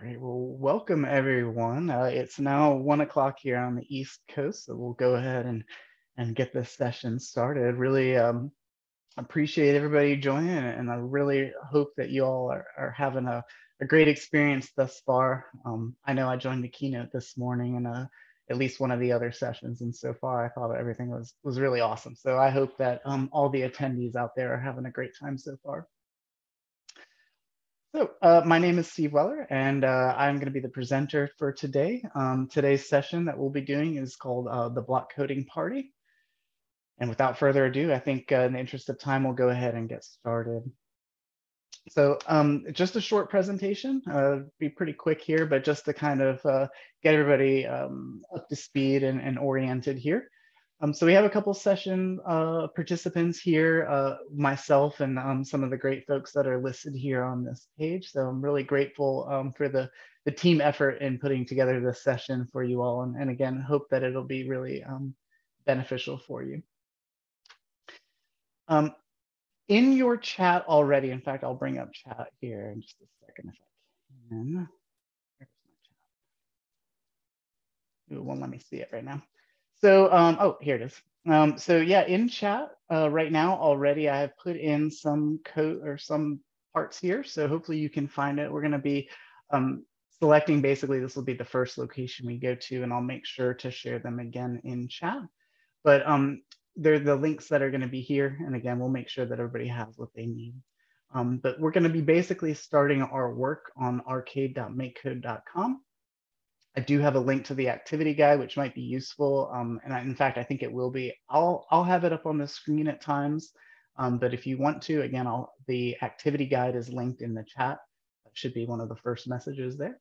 Great. Well, welcome everyone. Uh, it's now one o'clock here on the East Coast, so we'll go ahead and and get this session started. Really um, appreciate everybody joining, and I really hope that you all are, are having a, a great experience thus far. Um, I know I joined the keynote this morning and uh, at least one of the other sessions, and so far I thought everything was was really awesome. So I hope that um, all the attendees out there are having a great time so far. So uh, my name is Steve Weller, and uh, I'm going to be the presenter for today. Um, today's session that we'll be doing is called uh, the Block Coding Party. And without further ado, I think uh, in the interest of time, we'll go ahead and get started. So um, just a short presentation, uh, be pretty quick here, but just to kind of uh, get everybody um, up to speed and, and oriented here. Um, so we have a couple session uh, participants here, uh, myself and um, some of the great folks that are listed here on this page. So I'm really grateful um, for the, the team effort in putting together this session for you all. And, and again, hope that it'll be really um, beneficial for you. Um, in your chat already, in fact, I'll bring up chat here in just a second if I can. It won't let me see it right now. So, um, oh, here it is. Um, so yeah, in chat uh, right now already, I have put in some code or some parts here. So hopefully you can find it. We're going to be um, selecting basically this will be the first location we go to, and I'll make sure to share them again in chat. But um, they're the links that are going to be here. And again, we'll make sure that everybody has what they need. Um, but we're going to be basically starting our work on arcade.makecode.com. I do have a link to the activity guide, which might be useful. Um, and I, in fact, I think it will be. I'll, I'll have it up on the screen at times. Um, but if you want to, again, I'll, the activity guide is linked in the chat. That should be one of the first messages there.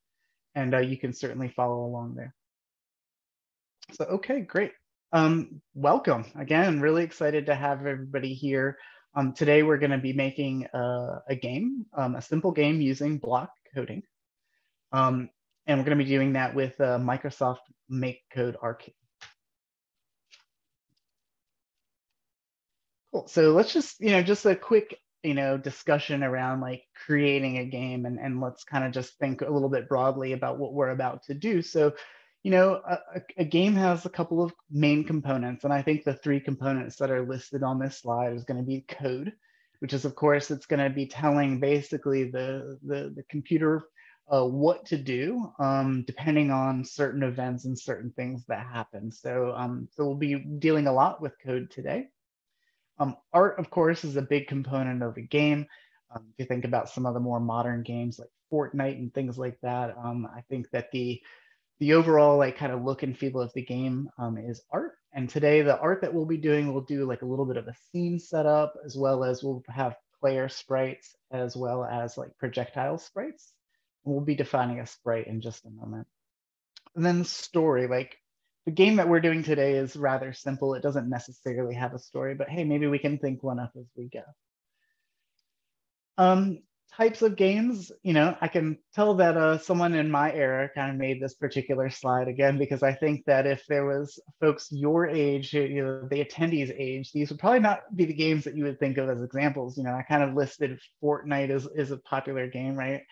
And uh, you can certainly follow along there. So, okay, great. Um, welcome again. Really excited to have everybody here. Um, today, we're going to be making a, a game, um, a simple game using block coding. Um, and we're going to be doing that with uh, Microsoft MakeCode Arcade. Cool. So let's just, you know, just a quick, you know, discussion around like creating a game and, and let's kind of just think a little bit broadly about what we're about to do. So, you know, a, a, game has a couple of main components. And I think the three components that are listed on this slide is going to be code, which is, of course, it's going to be telling basically the, the, the computer uh, what to do um, depending on certain events and certain things that happen. So, um, so we'll be dealing a lot with code today. Um, art, of course, is a big component of a game. Um, if you think about some of the more modern games like Fortnite and things like that, um, I think that the the overall like kind of look and feel of the game um, is art. And today, the art that we'll be doing, we'll do like a little bit of a scene setup, as well as we'll have player sprites, as well as like projectile sprites. We'll be defining a sprite in just a moment. And then story, like the game that we're doing today is rather simple. It doesn't necessarily have a story, but hey, maybe we can think one up as we go. Um, types of games, you know, I can tell that uh, someone in my era kind of made this particular slide again, because I think that if there was folks your age, you know, the attendees age, these would probably not be the games that you would think of as examples. You know, I kind of listed Fortnite as, as a popular game, right?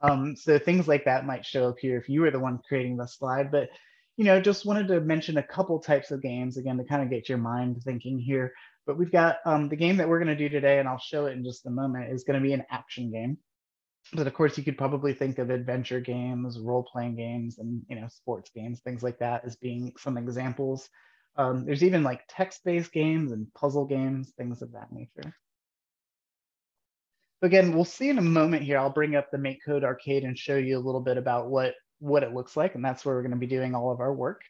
Um, so things like that might show up here if you were the one creating the slide. But you know, just wanted to mention a couple types of games again to kind of get your mind thinking here. But we've got um, the game that we're going to do today, and I'll show it in just a moment, is going to be an action game. But of course, you could probably think of adventure games, role-playing games, and you know, sports games, things like that, as being some examples. Um, there's even like text-based games and puzzle games, things of that nature. Again, we'll see in a moment here, I'll bring up the MakeCode Arcade and show you a little bit about what, what it looks like. And that's where we're gonna be doing all of our work.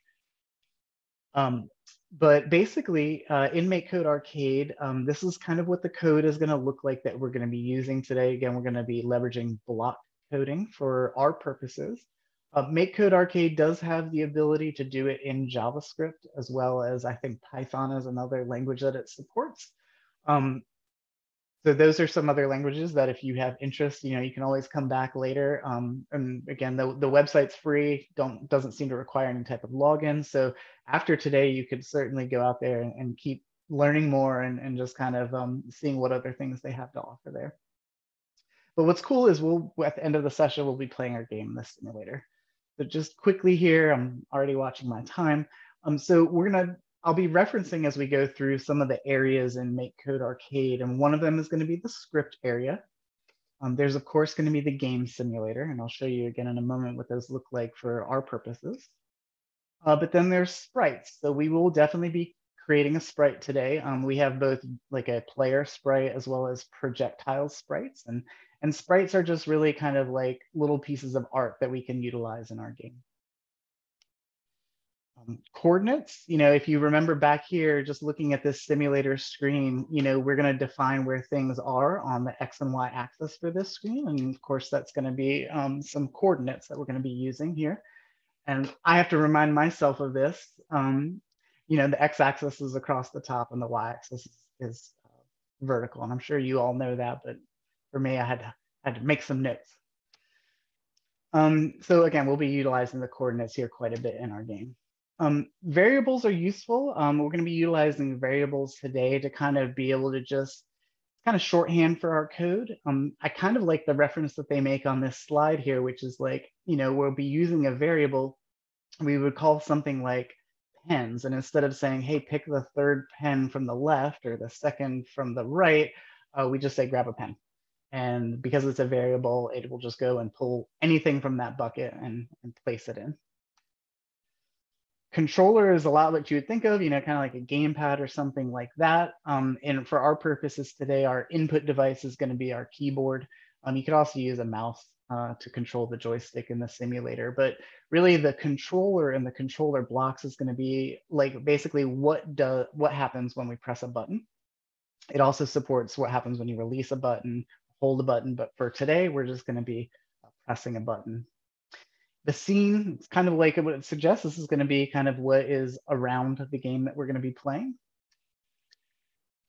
Um, but basically uh, in MakeCode Arcade, um, this is kind of what the code is gonna look like that we're gonna be using today. Again, we're gonna be leveraging block coding for our purposes. Uh, MakeCode Arcade does have the ability to do it in JavaScript, as well as I think Python is another language that it supports. Um, so those are some other languages that if you have interest, you know, you can always come back later. Um, and again, the, the website's free, don't doesn't seem to require any type of login. So after today, you could certainly go out there and, and keep learning more and, and just kind of um, seeing what other things they have to offer there. but what's cool is we'll, at the end of the session, we'll be playing our game the simulator. So just quickly here, I'm already watching my time. Um, so we're gonna, I'll be referencing as we go through some of the areas in MakeCode Arcade, and one of them is gonna be the script area. Um, there's of course gonna be the game simulator, and I'll show you again in a moment what those look like for our purposes. Uh, but then there's sprites. So we will definitely be creating a sprite today. Um, we have both like a player sprite as well as projectile sprites. And, and sprites are just really kind of like little pieces of art that we can utilize in our game. Um, coordinates, you know, if you remember back here, just looking at this simulator screen, you know, we're going to define where things are on the X and Y axis for this screen. And of course, that's going to be um, some coordinates that we're going to be using here. And I have to remind myself of this. Um, you know, the x-axis is across the top and the y-axis is, is uh, vertical. And I'm sure you all know that, but for me, I had to, had to make some notes. Um, so again, we'll be utilizing the coordinates here quite a bit in our game. Um, variables are useful. Um, we're going to be utilizing variables today to kind of be able to just kind of shorthand for our code. Um, I kind of like the reference that they make on this slide here, which is like, you know, we'll be using a variable. We would call something like pens. And instead of saying, hey, pick the third pen from the left or the second from the right, uh, we just say grab a pen. And because it's a variable, it will just go and pull anything from that bucket and, and place it in controller is a lot what you would think of, you know, kind of like a gamepad or something like that. Um, and for our purposes today, our input device is going to be our keyboard. Um, you could also use a mouse uh, to control the joystick in the simulator, but really the controller and the controller blocks is going to be like basically what does what happens when we press a button. It also supports what happens when you release a button, hold a button. But for today, we're just going to be pressing a button the scene it's kind of like what it suggests this is going to be kind of what is around the game that we're going to be playing.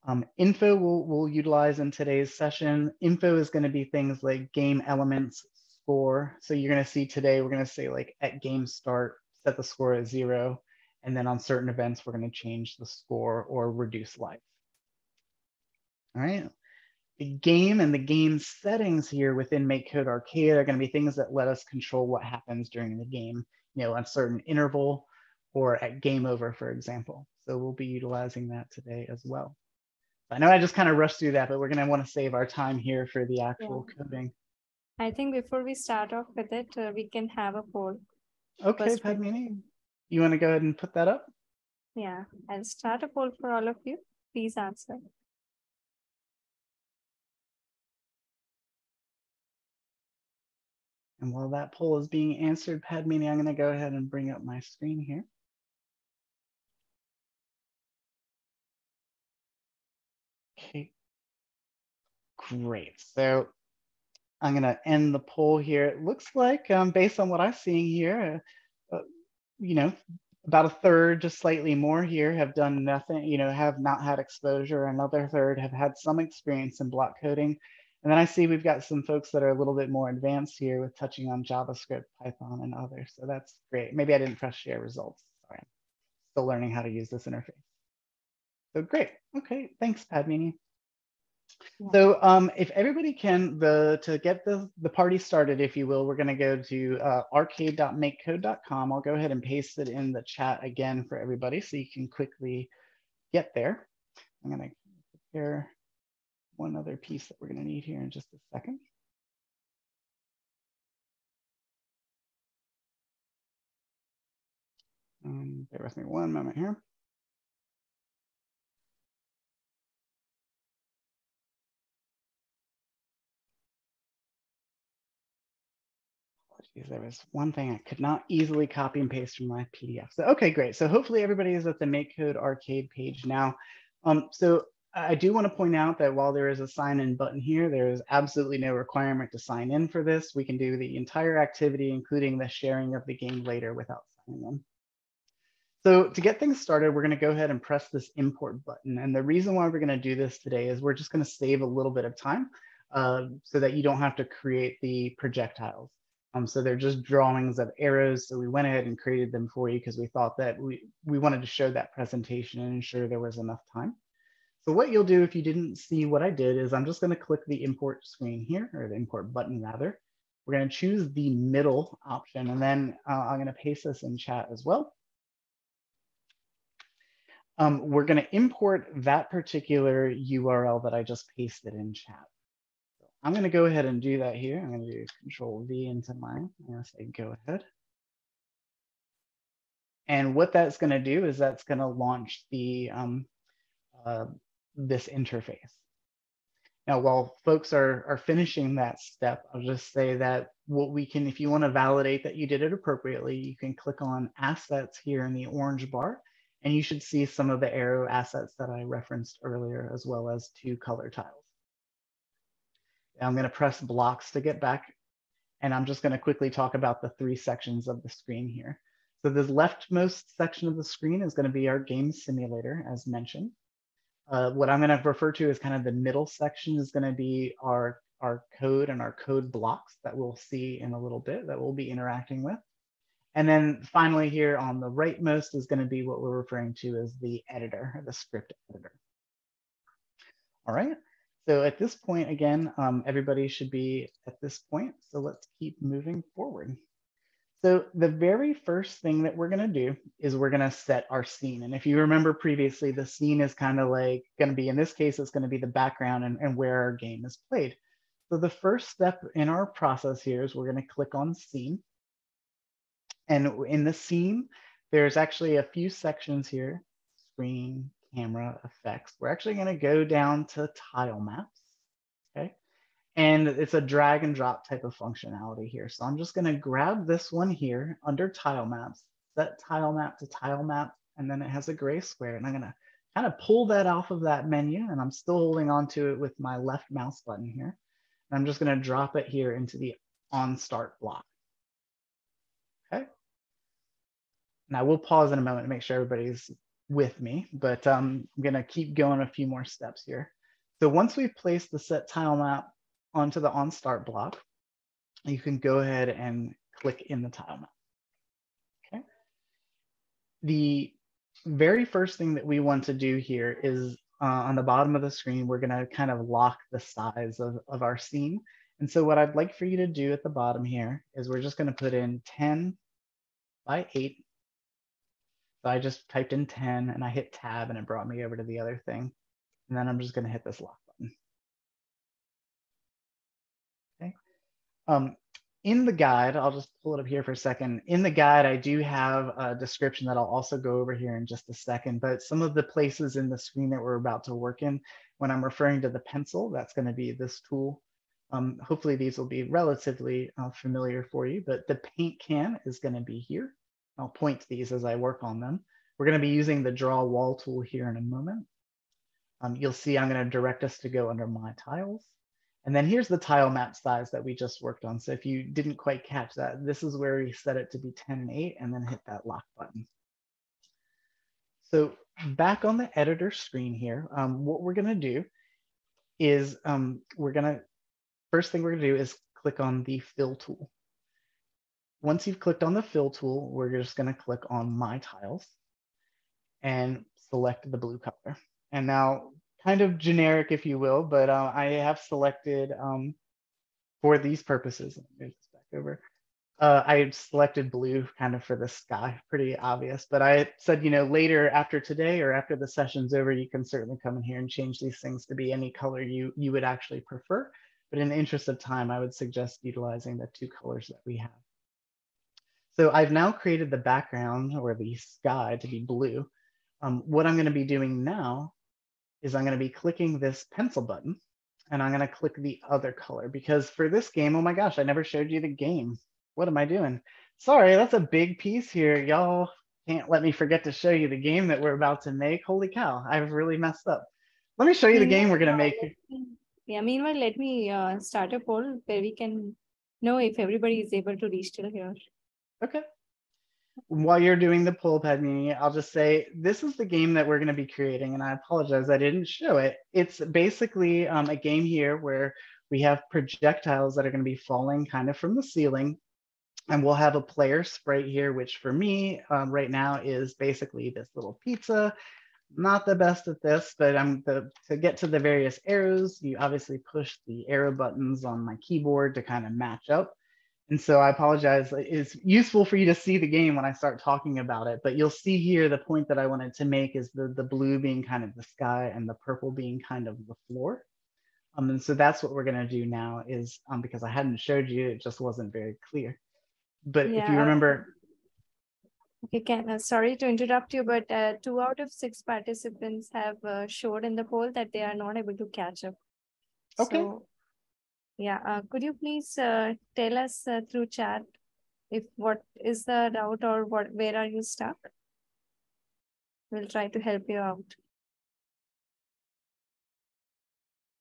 Um, info we'll, we'll utilize in today's session. Info is going to be things like game elements score. So you're going to see today we're going to say like at game start set the score at zero and then on certain events we're going to change the score or reduce life. All right the game and the game settings here within MakeCode Arcade are going to be things that let us control what happens during the game, you know, a certain interval or at game over, for example. So we'll be utilizing that today as well. I know I just kind of rushed through that, but we're going to want to save our time here for the actual yeah. coding. I think before we start off with it, uh, we can have a poll. Okay, Padmini, you want to go ahead and put that up? Yeah, I'll start a poll for all of you. Please answer. And while that poll is being answered, Padmini, I'm going to go ahead and bring up my screen here. Okay, great. So I'm going to end the poll here. It looks like, um, based on what I'm seeing here, uh, you know, about a third, just slightly more here, have done nothing, you know, have not had exposure. Another third have had some experience in block coding. And then I see we've got some folks that are a little bit more advanced here with touching on JavaScript, Python, and others. So that's great. Maybe I didn't press share results. Sorry, still learning how to use this interface. So great. Okay, thanks, Padmini. Yeah. So um, if everybody can, the to get the, the party started, if you will, we're going to go to uh, arcade.makecode.com. I'll go ahead and paste it in the chat again for everybody so you can quickly get there. I'm going to prepare one other piece that we're going to need here in just a second. Um, bear with me one moment here. There was one thing I could not easily copy and paste from my PDF. So, okay, great. So hopefully everybody is at the MakeCode Arcade page now. Um, so I do want to point out that while there is a sign in button here, there is absolutely no requirement to sign in for this. We can do the entire activity, including the sharing of the game later without signing in. So to get things started, we're going to go ahead and press this import button. And the reason why we're going to do this today is we're just going to save a little bit of time uh, so that you don't have to create the projectiles. Um, so they're just drawings of arrows. So we went ahead and created them for you because we thought that we, we wanted to show that presentation and ensure there was enough time. So what you'll do if you didn't see what I did is I'm just gonna click the import screen here, or the import button rather. We're gonna choose the middle option, and then uh, I'm gonna paste this in chat as well. Um, we're gonna import that particular URL that I just pasted in chat. I'm gonna go ahead and do that here. I'm gonna do control V into mine. I'm gonna say go ahead. And what that's gonna do is that's gonna launch the um, uh, this interface. Now, while folks are, are finishing that step, I'll just say that what we can, if you want to validate that you did it appropriately, you can click on assets here in the orange bar, and you should see some of the arrow assets that I referenced earlier, as well as two color tiles. I'm going to press blocks to get back, and I'm just going to quickly talk about the three sections of the screen here. So the leftmost section of the screen is going to be our game simulator, as mentioned. Uh, what I'm going to refer to as kind of the middle section is going to be our, our code and our code blocks that we'll see in a little bit that we'll be interacting with. And then finally here on the rightmost is going to be what we're referring to as the editor, the script editor. All right. So at this point, again, um, everybody should be at this point. So let's keep moving forward. So the very first thing that we're gonna do is we're gonna set our scene. And if you remember previously, the scene is kind of like gonna be, in this case, it's gonna be the background and, and where our game is played. So the first step in our process here is we're gonna click on scene. And in the scene, there's actually a few sections here, screen, camera, effects. We're actually gonna go down to tile maps? And it's a drag and drop type of functionality here. So I'm just gonna grab this one here under tile maps, set tile map to tile map, and then it has a gray square. And I'm gonna kind of pull that off of that menu and I'm still holding on to it with my left mouse button here. And I'm just gonna drop it here into the on start block. Okay. Now we'll pause in a moment to make sure everybody's with me, but um, I'm gonna keep going a few more steps here. So once we've placed the set tile map onto the on start block, you can go ahead and click in the tile map. Okay. The very first thing that we want to do here is uh, on the bottom of the screen, we're gonna kind of lock the size of, of our scene. And so what I'd like for you to do at the bottom here is we're just gonna put in 10 by eight. So I just typed in 10 and I hit tab and it brought me over to the other thing. And then I'm just gonna hit this lock Um, in the guide, I'll just pull it up here for a second. In the guide, I do have a description that I'll also go over here in just a second, but some of the places in the screen that we're about to work in, when I'm referring to the pencil, that's gonna be this tool. Um, hopefully these will be relatively uh, familiar for you, but the paint can is gonna be here. I'll point to these as I work on them. We're gonna be using the draw wall tool here in a moment. Um, you'll see I'm gonna direct us to go under my tiles. And then here's the tile map size that we just worked on. So if you didn't quite catch that, this is where we set it to be 10 and 8 and then hit that lock button. So back on the editor screen here, um, what we're gonna do is um, we're gonna, first thing we're gonna do is click on the fill tool. Once you've clicked on the fill tool, we're just gonna click on my tiles and select the blue color. And now kind of generic, if you will, but uh, I have selected um, for these purposes. This back over. Uh, I selected blue kind of for the sky, pretty obvious. But I said, you know, later after today or after the session's over, you can certainly come in here and change these things to be any color you you would actually prefer. But in the interest of time, I would suggest utilizing the two colors that we have. So I've now created the background or the sky to be blue. Um, what I'm going to be doing now is I'm going to be clicking this pencil button and I'm going to click the other color because for this game, oh my gosh, I never showed you the game. What am I doing? Sorry, that's a big piece here. Y'all can't let me forget to show you the game that we're about to make. Holy cow, I've really messed up. Let me show you the game we're going to make. Yeah, meanwhile, let me uh, start a poll where we can know if everybody is able to reach till here. Okay while you're doing the poll Padmini, I'll just say this is the game that we're going to be creating, and I apologize I didn't show it. It's basically um, a game here where we have projectiles that are going to be falling kind of from the ceiling, and we'll have a player sprite here, which for me um, right now is basically this little pizza. not the best at this, but I'm the, to get to the various arrows, you obviously push the arrow buttons on my keyboard to kind of match up. And so I apologize. It's useful for you to see the game when I start talking about it, but you'll see here the point that I wanted to make is the, the blue being kind of the sky and the purple being kind of the floor. Um, and so that's what we're gonna do now is um, because I hadn't showed you, it just wasn't very clear. But yeah. if you remember, Okay, Ken, uh, sorry to interrupt you, but uh, two out of six participants have uh, showed in the poll that they are not able to catch up. Okay. So, yeah, uh, could you please uh, tell us uh, through chat if what is the doubt or what where are you stuck? We'll try to help you out.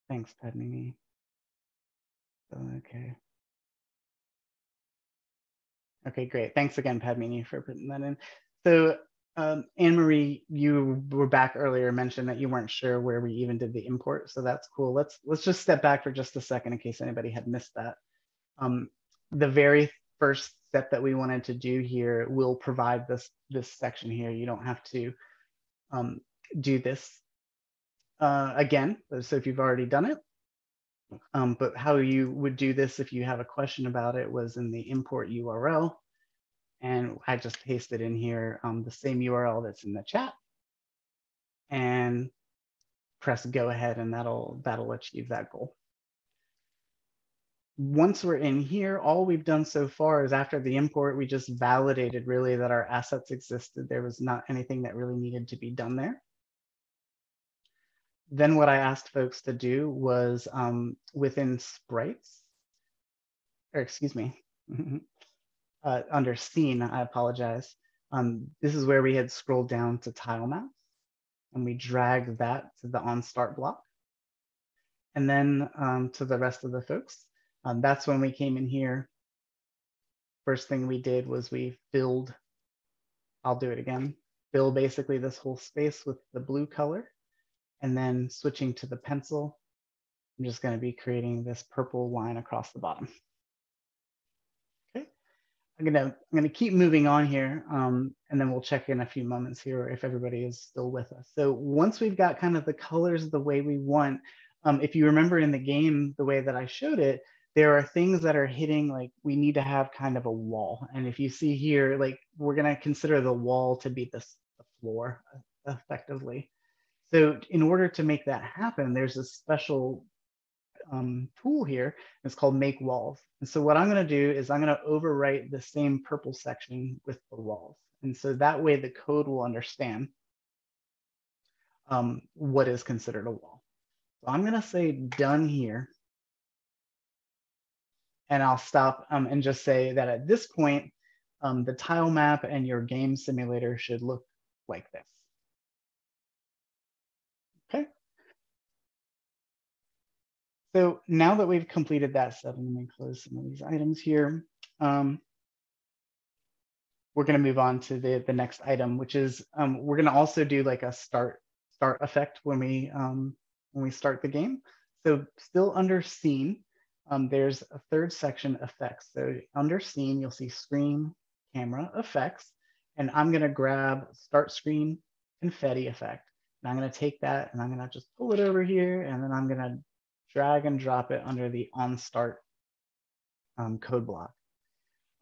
Thanks, Padmini. Okay. Okay, great. Thanks again, Padmini, for putting that in. So um, Anne-Marie, you were back earlier, mentioned that you weren't sure where we even did the import. So that's cool. Let's let's just step back for just a second in case anybody had missed that. Um, the very first step that we wanted to do here will provide this this section here. You don't have to um, do this uh, again. So if you've already done it, um, but how you would do this if you have a question about it was in the import URL. And I just pasted in here um, the same URL that's in the chat and press go ahead and that'll, that'll achieve that goal. Once we're in here, all we've done so far is after the import, we just validated really that our assets existed. There was not anything that really needed to be done there then what I asked folks to do was um, within sprites, or excuse me, uh, under scene, I apologize. Um, this is where we had scrolled down to tile maps and we dragged that to the on start block. And then um, to the rest of the folks, um, that's when we came in here. First thing we did was we filled, I'll do it again, fill basically this whole space with the blue color. And then switching to the pencil, I'm just going to be creating this purple line across the bottom. I'm to I'm to keep moving on here, um, and then we'll check in a few moments here if everybody is still with us. So once we've got kind of the colors the way we want, um, if you remember in the game the way that I showed it, there are things that are hitting like we need to have kind of a wall. And if you see here, like we're going to consider the wall to be the, the floor effectively. So in order to make that happen, there's a special um, tool here. It's called make walls. And so what I'm going to do is I'm going to overwrite the same purple section with the walls. And so that way the code will understand um, what is considered a wall. So I'm going to say done here. And I'll stop um, and just say that at this point, um, the tile map and your game simulator should look like this. So now that we've completed that step, let me close some of these items here. Um, we're going to move on to the, the next item, which is um, we're going to also do like a start start effect when we um, when we start the game. So still under scene, um, there's a third section effects. So under scene, you'll see screen, camera, effects, and I'm going to grab start screen confetti effect. And I'm going to take that and I'm going to just pull it over here, and then I'm going to drag and drop it under the on start um, code block.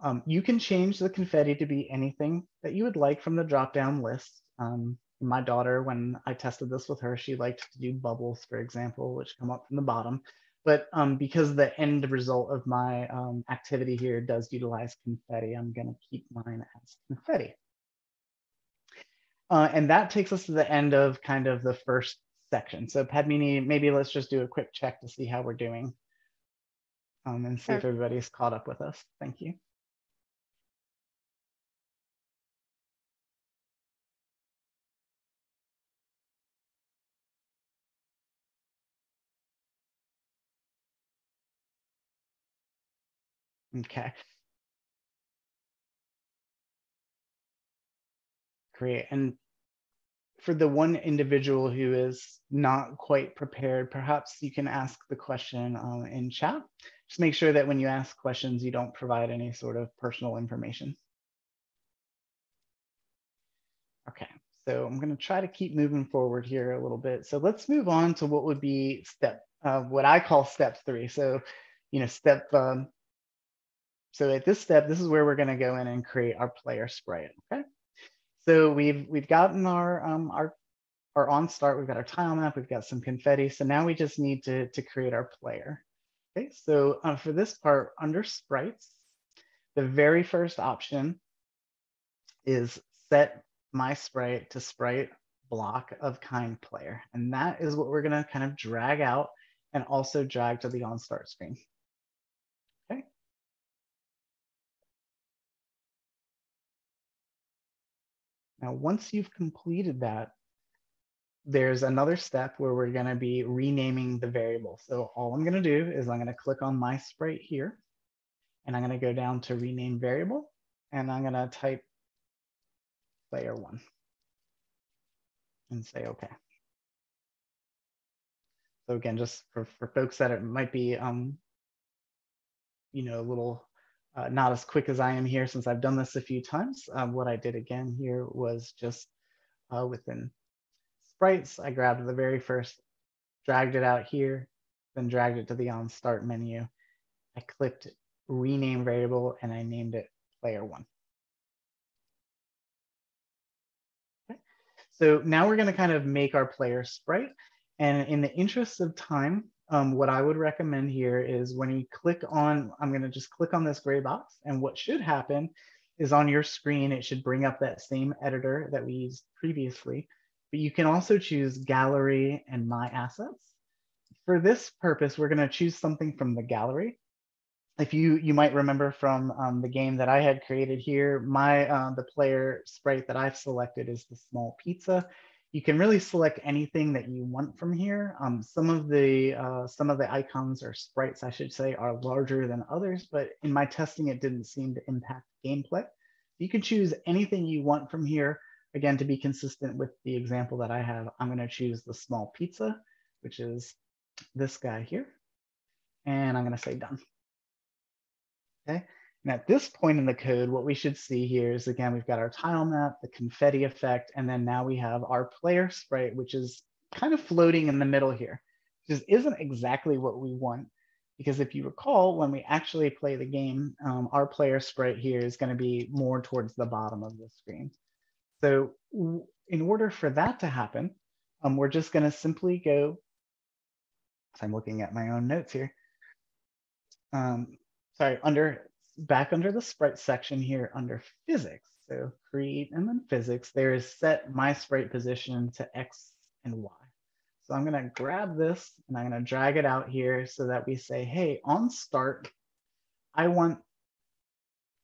Um, you can change the confetti to be anything that you would like from the drop-down list. Um, my daughter, when I tested this with her, she liked to do bubbles, for example, which come up from the bottom. But um, because the end result of my um, activity here does utilize confetti, I'm gonna keep mine as confetti. Uh, and that takes us to the end of kind of the first section. So Padmini, maybe let's just do a quick check to see how we're doing um, and see sure. if everybody's caught up with us. Thank you. Okay. Great. And for the one individual who is not quite prepared, perhaps you can ask the question uh, in chat. Just make sure that when you ask questions, you don't provide any sort of personal information. Okay, So I'm going to try to keep moving forward here a little bit. So let's move on to what would be step, uh, what I call step three. So, you know, step, um, so at this step, this is where we're going to go in and create our player sprite. Okay. So we've we've gotten our um, our our on start. We've got our tile map. We've got some confetti. So now we just need to to create our player. Okay. So uh, for this part, under sprites, the very first option is set my sprite to sprite block of kind player. And that is what we're gonna kind of drag out and also drag to the on start screen. Now, once you've completed that, there's another step where we're gonna be renaming the variable. So all I'm gonna do is I'm gonna click on my sprite here and I'm gonna go down to rename variable and I'm gonna type player one and say okay. So again, just for, for folks that it might be, um, you know, a little uh, not as quick as I am here since I've done this a few times. Um, what I did again here was just uh, within sprites, I grabbed the very first, dragged it out here, then dragged it to the on start menu. I clicked rename variable and I named it player one. Okay. So now we're going to kind of make our player sprite. And in the interest of time, um, what I would recommend here is when you click on, I'm going to just click on this gray box. And what should happen is on your screen, it should bring up that same editor that we used previously. But you can also choose gallery and my assets. For this purpose, we're going to choose something from the gallery if you you might remember from um, the game that I had created here, my uh, the player sprite that I've selected is the small pizza. You can really select anything that you want from here. Um, some of the uh, some of the icons or sprites, I should say, are larger than others, but in my testing, it didn't seem to impact gameplay. You can choose anything you want from here. Again, to be consistent with the example that I have, I'm going to choose the small pizza, which is this guy here, and I'm going to say done. Okay. And at this point in the code, what we should see here is again, we've got our tile map, the confetti effect, and then now we have our player sprite, which is kind of floating in the middle here. This isn't exactly what we want because if you recall, when we actually play the game, um, our player sprite here is going to be more towards the bottom of the screen. So in order for that to happen, um, we're just going to simply go, I'm looking at my own notes here. Um, sorry, under back under the sprite section here under physics. So create and then physics, there is set my sprite position to X and Y. So I'm gonna grab this and I'm gonna drag it out here so that we say, hey, on start, I want,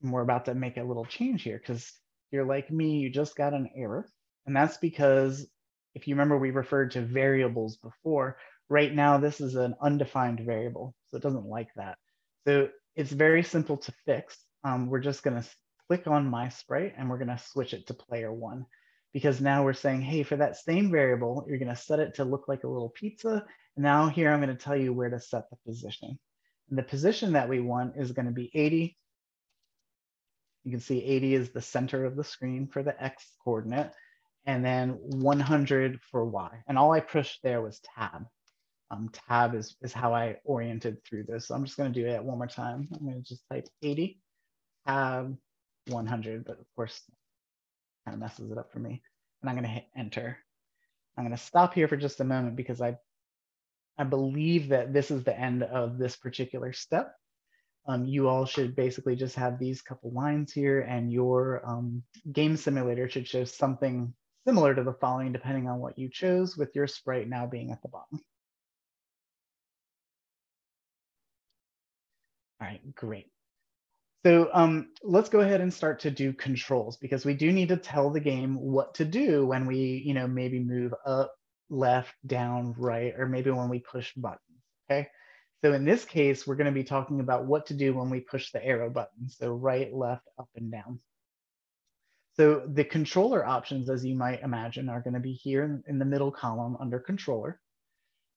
and we're about to make a little change here because you're like me, you just got an error. And that's because if you remember, we referred to variables before. Right now, this is an undefined variable, so it doesn't like that. So it's very simple to fix. Um, we're just going to click on my sprite and we're going to switch it to player one because now we're saying, hey, for that same variable, you're going to set it to look like a little pizza. And now here I'm going to tell you where to set the position. And the position that we want is going to be 80. You can see 80 is the center of the screen for the X coordinate and then 100 for Y. And all I pushed there was tab um, tab is, is how I oriented through this. So I'm just going to do it one more time. I'm going to just type 80, tab 100, but of course, kind of messes it up for me. And I'm going to hit enter. I'm going to stop here for just a moment because I, I believe that this is the end of this particular step. Um, you all should basically just have these couple lines here and your um, game simulator should show something similar to the following depending on what you chose with your sprite now being at the bottom. All right, great. So um, let's go ahead and start to do controls because we do need to tell the game what to do when we, you know, maybe move up, left, down, right, or maybe when we push buttons, okay? So in this case, we're gonna be talking about what to do when we push the arrow button. So right, left, up, and down. So the controller options, as you might imagine, are gonna be here in the middle column under controller.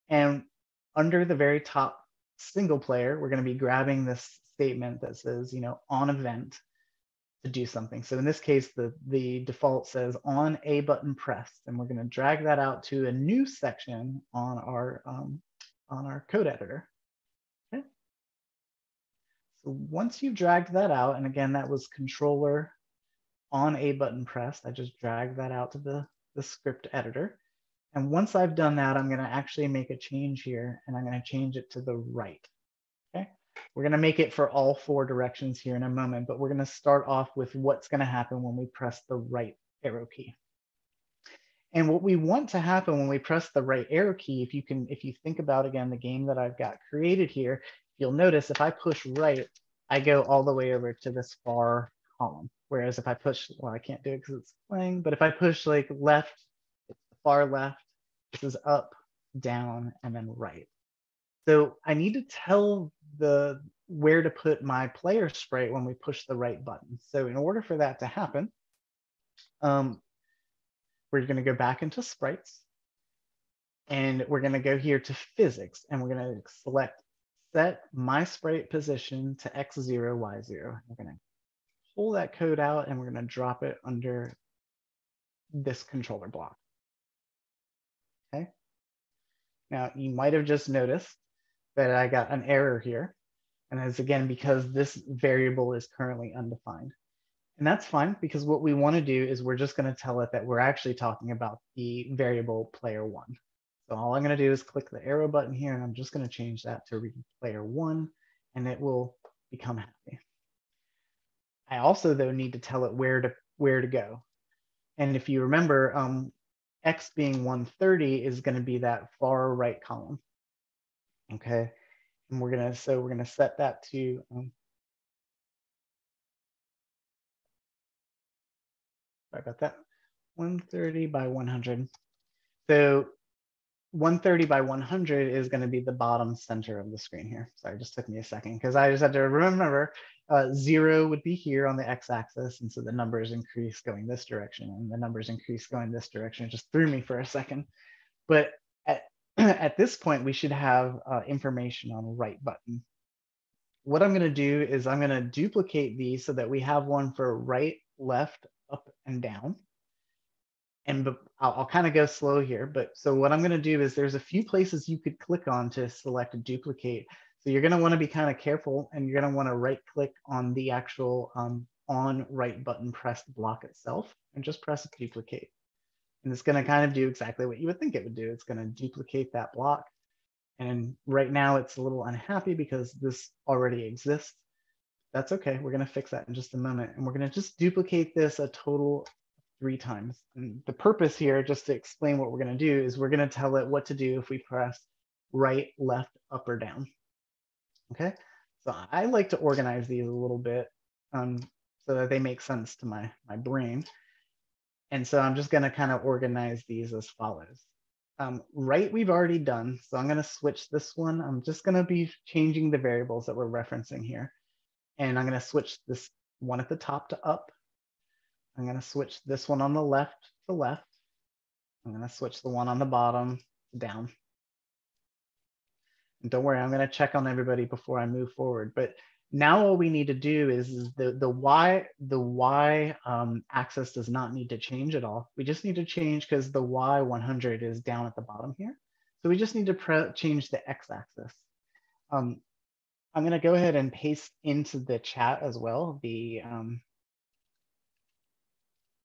And under the very top single player, we're going to be grabbing this statement that says, you know, on event. to do something. So in this case, the, the default says on a button pressed, and we're gonna drag that out to a new section on our, um, on our code editor. Okay. So once you've dragged that out, and again, that was controller on a button pressed, I just drag that out to the, the script editor. And once I've done that, I'm gonna actually make a change here and I'm gonna change it to the right. Okay? We're going to make it for all four directions here in a moment, but we're going to start off with what's going to happen when we press the right arrow key. And what we want to happen when we press the right arrow key, if you can, if you think about again, the game that I've got created here, you'll notice if I push right, I go all the way over to this far column. Whereas if I push, well, I can't do it because it's playing, but if I push like left, it's the far left, this is up, down, and then right. So I need to tell the where to put my player sprite when we push the right button. So in order for that to happen, um, we're going to go back into sprites and we're going to go here to physics and we're going to select set my sprite position to x0, y0. We're going to pull that code out and we're going to drop it under this controller block. Okay. Now you might have just noticed that I got an error here. And it's again because this variable is currently undefined. And that's fine because what we want to do is we're just going to tell it that we're actually talking about the variable player one. So all I'm going to do is click the arrow button here and I'm just going to change that to read player one and it will become happy. I also though need to tell it where to where to go. And if you remember, um, X being 130 is going to be that far right column okay? And we're gonna, so we're gonna set that to, um, sorry about that, 130 by 100. So 130 by 100 is going to be the bottom center of the screen here. Sorry, just took me a second because I just had to remember uh, zero would be here on the x-axis. And so the numbers increase going this direction and the numbers increase going this direction. It just threw me for a second. But at, at this point, we should have uh, information on the right button. What I'm going to do is I'm going to duplicate these so that we have one for right, left, up, and down. And I'll, I'll kind of go slow here. But so what I'm going to do is there's a few places you could click on to select a duplicate. So you're going to want to be kind of careful and you're going to want to right click on the actual um, on right button pressed block itself and just press duplicate. And it's going to kind of do exactly what you would think it would do. It's going to duplicate that block. And right now it's a little unhappy because this already exists. That's okay. We're going to fix that in just a moment. And we're going to just duplicate this a total three times. And the purpose here, just to explain what we're going to do, is we're going to tell it what to do if we press right, left, up, or down. Okay. So I like to organize these a little bit um, so that they make sense to my, my brain. And so I'm just going to kind of organize these as follows. Um, right, we've already done. So I'm going to switch this one. I'm just going to be changing the variables that we're referencing here. And I'm going to switch this one at the top to up. I'm going to switch this one on the left to left. I'm going to switch the one on the bottom down. Don't worry, I'm going to check on everybody before I move forward. But now all we need to do is, the, the Y, the Y um, axis does not need to change at all. We just need to change because the Y 100 is down at the bottom here. So we just need to change the X axis. Um, I'm gonna go ahead and paste into the chat as well, the, um,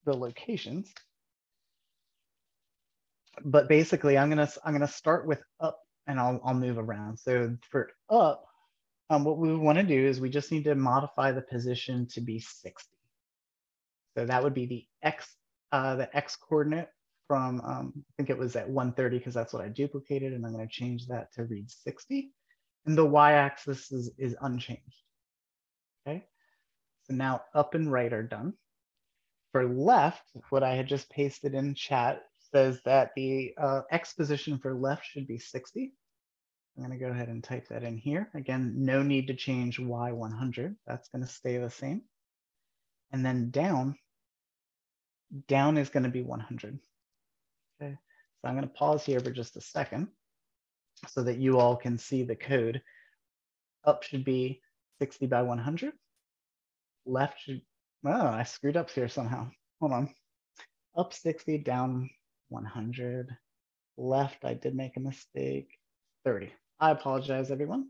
the locations. But basically I'm gonna, I'm gonna start with up and I'll, I'll move around. So for up, um, what we want to do is we just need to modify the position to be 60. So that would be the x, uh, the x coordinate from, um, I think it was at 130 because that's what I duplicated and I'm going to change that to read 60. And the y-axis is, is unchanged. Okay, so now up and right are done. For left, what I had just pasted in chat says that the uh, x position for left should be 60. I'm going to go ahead and type that in here. Again, no need to change Y100. That's going to stay the same. And then down, down is going to be 100. Okay, so I'm going to pause here for just a second so that you all can see the code. Up should be 60 by 100. Left should Oh, I screwed up here somehow. Hold on. Up 60, down 100. Left, I did make a mistake. 30. I apologize, everyone.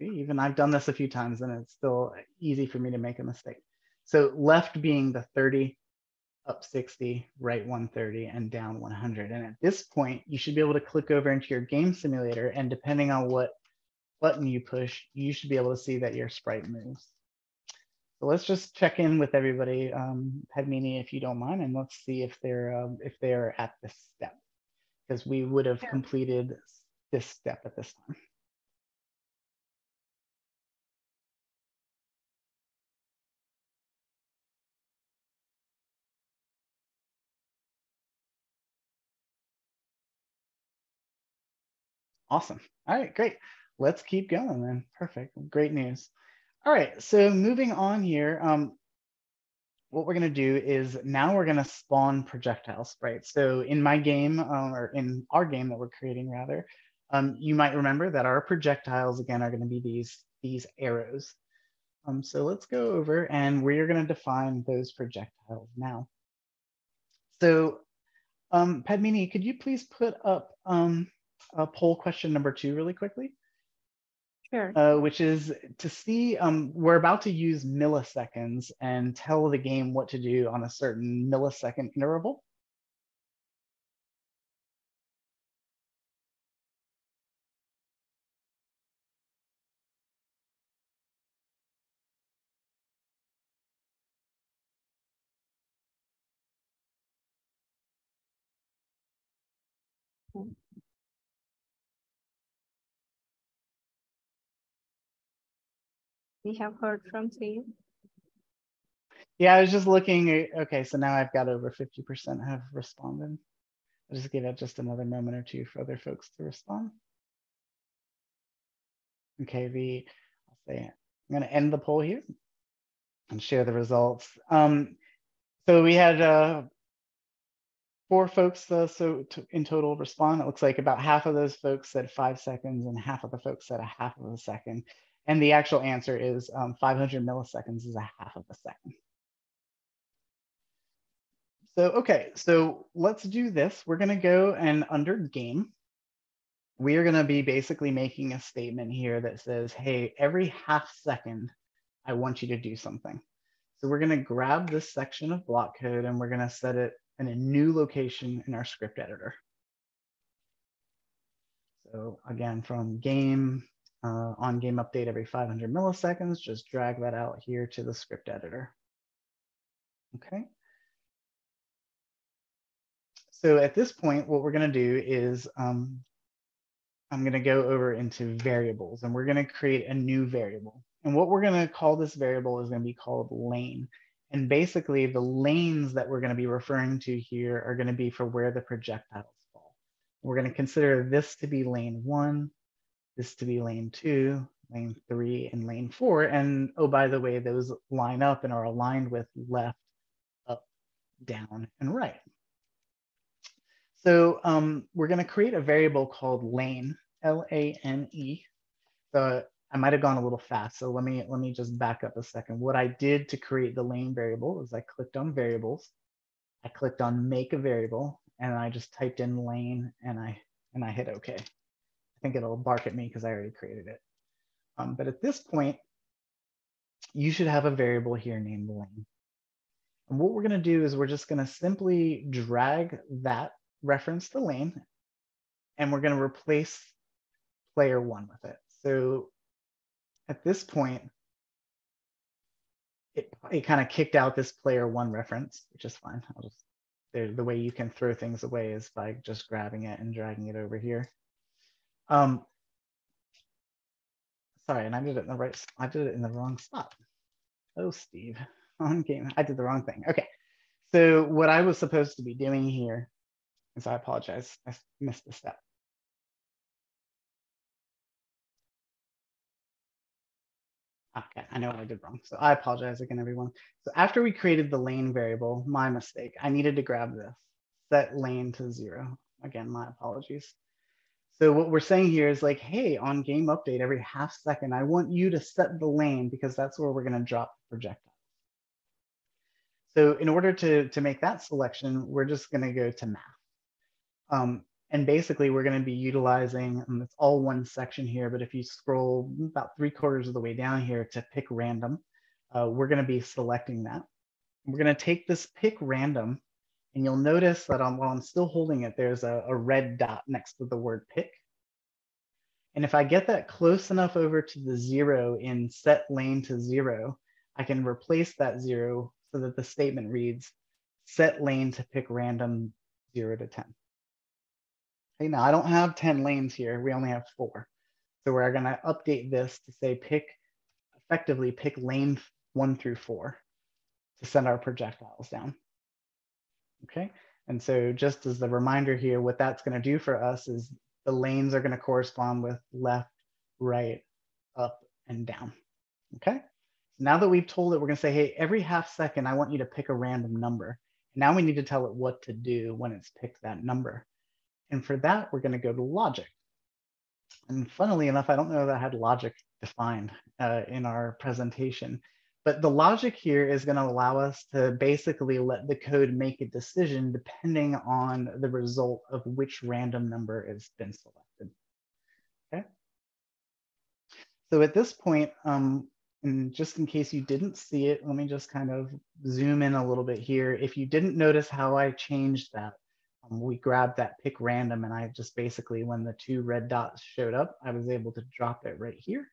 Even I've done this a few times and it's still easy for me to make a mistake. So left being the 30, up 60, right 130, and down 100. And at this point, you should be able to click over into your game simulator. And depending on what button you push, you should be able to see that your sprite moves. So let's just check in with everybody, um, Padmini, if you don't mind, and let's see if they're um, if they're at this step, because we would have completed this step at this time. Awesome. All right, great. Let's keep going then. Perfect. Great news. All right, so moving on here, um, what we're going to do is now we're going to spawn projectiles, right? So in my game, uh, or in our game that we're creating rather, um, you might remember that our projectiles again are going to be these, these arrows. Um, so let's go over and we're going to define those projectiles now. So um, Padmini, could you please put up um, uh, poll question number two really quickly? Sure. Uh, which is to see, um, we're about to use milliseconds and tell the game what to do on a certain millisecond interval. We have heard from three. Yeah, I was just looking. Okay, so now I've got over 50% have responded. I'll just give it just another moment or two for other folks to respond. Okay, the I'll say I'm going to end the poll here and share the results. Um, so we had uh, four folks so in total respond. It looks like about half of those folks said five seconds and half of the folks said a half of a second. And the actual answer is um, 500 milliseconds is a half of a second. So, okay, so let's do this. We're gonna go and under game, we are gonna be basically making a statement here that says, hey, every half second, I want you to do something. So we're gonna grab this section of block code and we're gonna set it in a new location in our script editor. So again, from game uh, on game update every 500 milliseconds, just drag that out here to the script editor. Okay. So at this point, what we're going to do is um, I'm going to go over into variables and we're going to create a new variable. And what we're going to call this variable is going to be called lane. And basically the lanes that we're going to be referring to here are going to be for where the projectiles fall. We're going to consider this to be lane one, this to be lane two, lane three, and lane four. And oh, by the way, those line up and are aligned with left, up, down, and right. So um, we're going to create a variable called lane, L-A-N-E. So I might have gone a little fast. So let me let me just back up a second. What I did to create the lane variable is I clicked on variables. I clicked on make a variable and I just typed in lane and I and I hit OK. I think it'll bark at me because I already created it. Um, but at this point, you should have a variable here named lane. And what we're going to do is we're just going to simply drag that reference to lane and we're going to replace player one with it. So at this point, it, it kind of kicked out this player one reference, which is fine. I'll just, the way you can throw things away is by just grabbing it and dragging it over here. Um, sorry, and I did it in the right, I did it in the wrong spot. Oh, Steve, on game, I did the wrong thing. Okay, so what I was supposed to be doing here is I apologize, I missed a step. Okay, I know what I did wrong. So I apologize again, everyone. So after we created the lane variable, my mistake, I needed to grab this, set lane to zero. Again, my apologies. So what we're saying here is like, hey, on game update, every half second, I want you to set the lane because that's where we're going to drop the projectile. So in order to, to make that selection, we're just gonna go to math. Um, and basically we're gonna be utilizing, um, it's all one section here, but if you scroll about three quarters of the way down here to pick random, uh, we're gonna be selecting that. We're gonna take this pick random and you'll notice that while I'm still holding it, there's a, a red dot next to the word pick. And if I get that close enough over to the zero in set lane to zero, I can replace that zero so that the statement reads, set lane to pick random zero to 10. Okay, now I don't have 10 lanes here, we only have four. So we're gonna update this to say pick, effectively pick lane one through four to send our projectiles down. Okay, and so just as the reminder here, what that's gonna do for us is the lanes are gonna correspond with left, right, up, and down. Okay, now that we've told it, we're gonna say, hey, every half second, I want you to pick a random number. Now we need to tell it what to do when it's picked that number. And for that, we're gonna go to logic. And funnily enough, I don't know that I had logic defined uh, in our presentation, but the logic here is gonna allow us to basically let the code make a decision depending on the result of which random number has been selected, okay? So at this point, um, and just in case you didn't see it, let me just kind of zoom in a little bit here. If you didn't notice how I changed that, we grabbed that pick random and I just basically, when the two red dots showed up, I was able to drop it right here.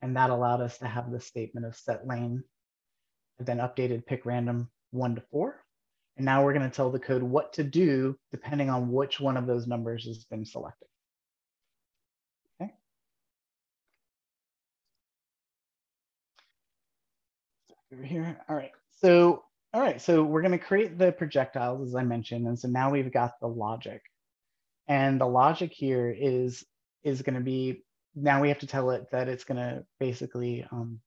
And that allowed us to have the statement of set lane, then updated pick random one to four. And now we're gonna tell the code what to do depending on which one of those numbers has been selected. Okay. over here. All right. So, all right. So we're going to create the projectiles, as I mentioned. And so now we've got the logic. And the logic here is, is going to be, now we have to tell it that it's going to basically, um,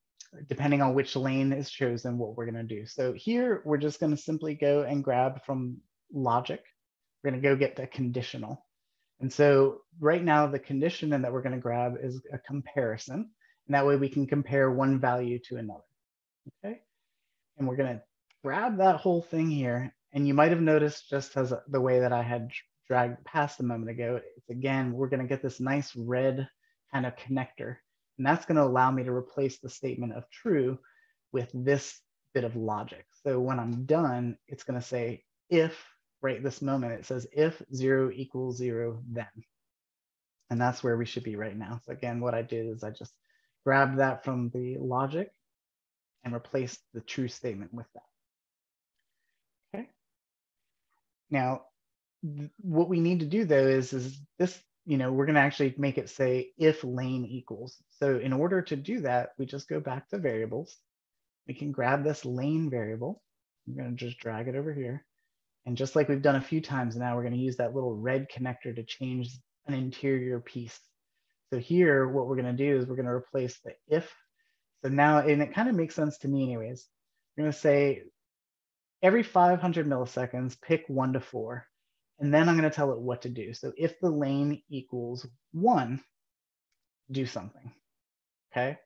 depending on which lane is chosen, what we're going to do. So here, we're just going to simply go and grab from logic. We're going to go get the conditional. And so right now, the condition that we're going to grab is a comparison. And that way we can compare one value to another okay? And we're gonna grab that whole thing here. And you might have noticed just as the way that I had dragged past a moment ago, it's again, we're gonna get this nice red kind of connector. And that's gonna allow me to replace the statement of true with this bit of logic. So when I'm done, it's gonna say if, right this moment, it says if zero equals zero, then. And that's where we should be right now. So again, what I did is I just grabbed that from the logic and replaced the true statement with that. Okay. Now, what we need to do though is, is this, you know, we're going to actually make it say if lane equals. So in order to do that, we just go back to variables. We can grab this lane variable. I'm going to just drag it over here. And just like we've done a few times now, we're going to use that little red connector to change an interior piece. So here, what we're going to do is we're going to replace the if so now, and it kind of makes sense to me anyways. I'm gonna say every 500 milliseconds, pick one to four, and then I'm gonna tell it what to do. So if the lane equals one, do something, okay?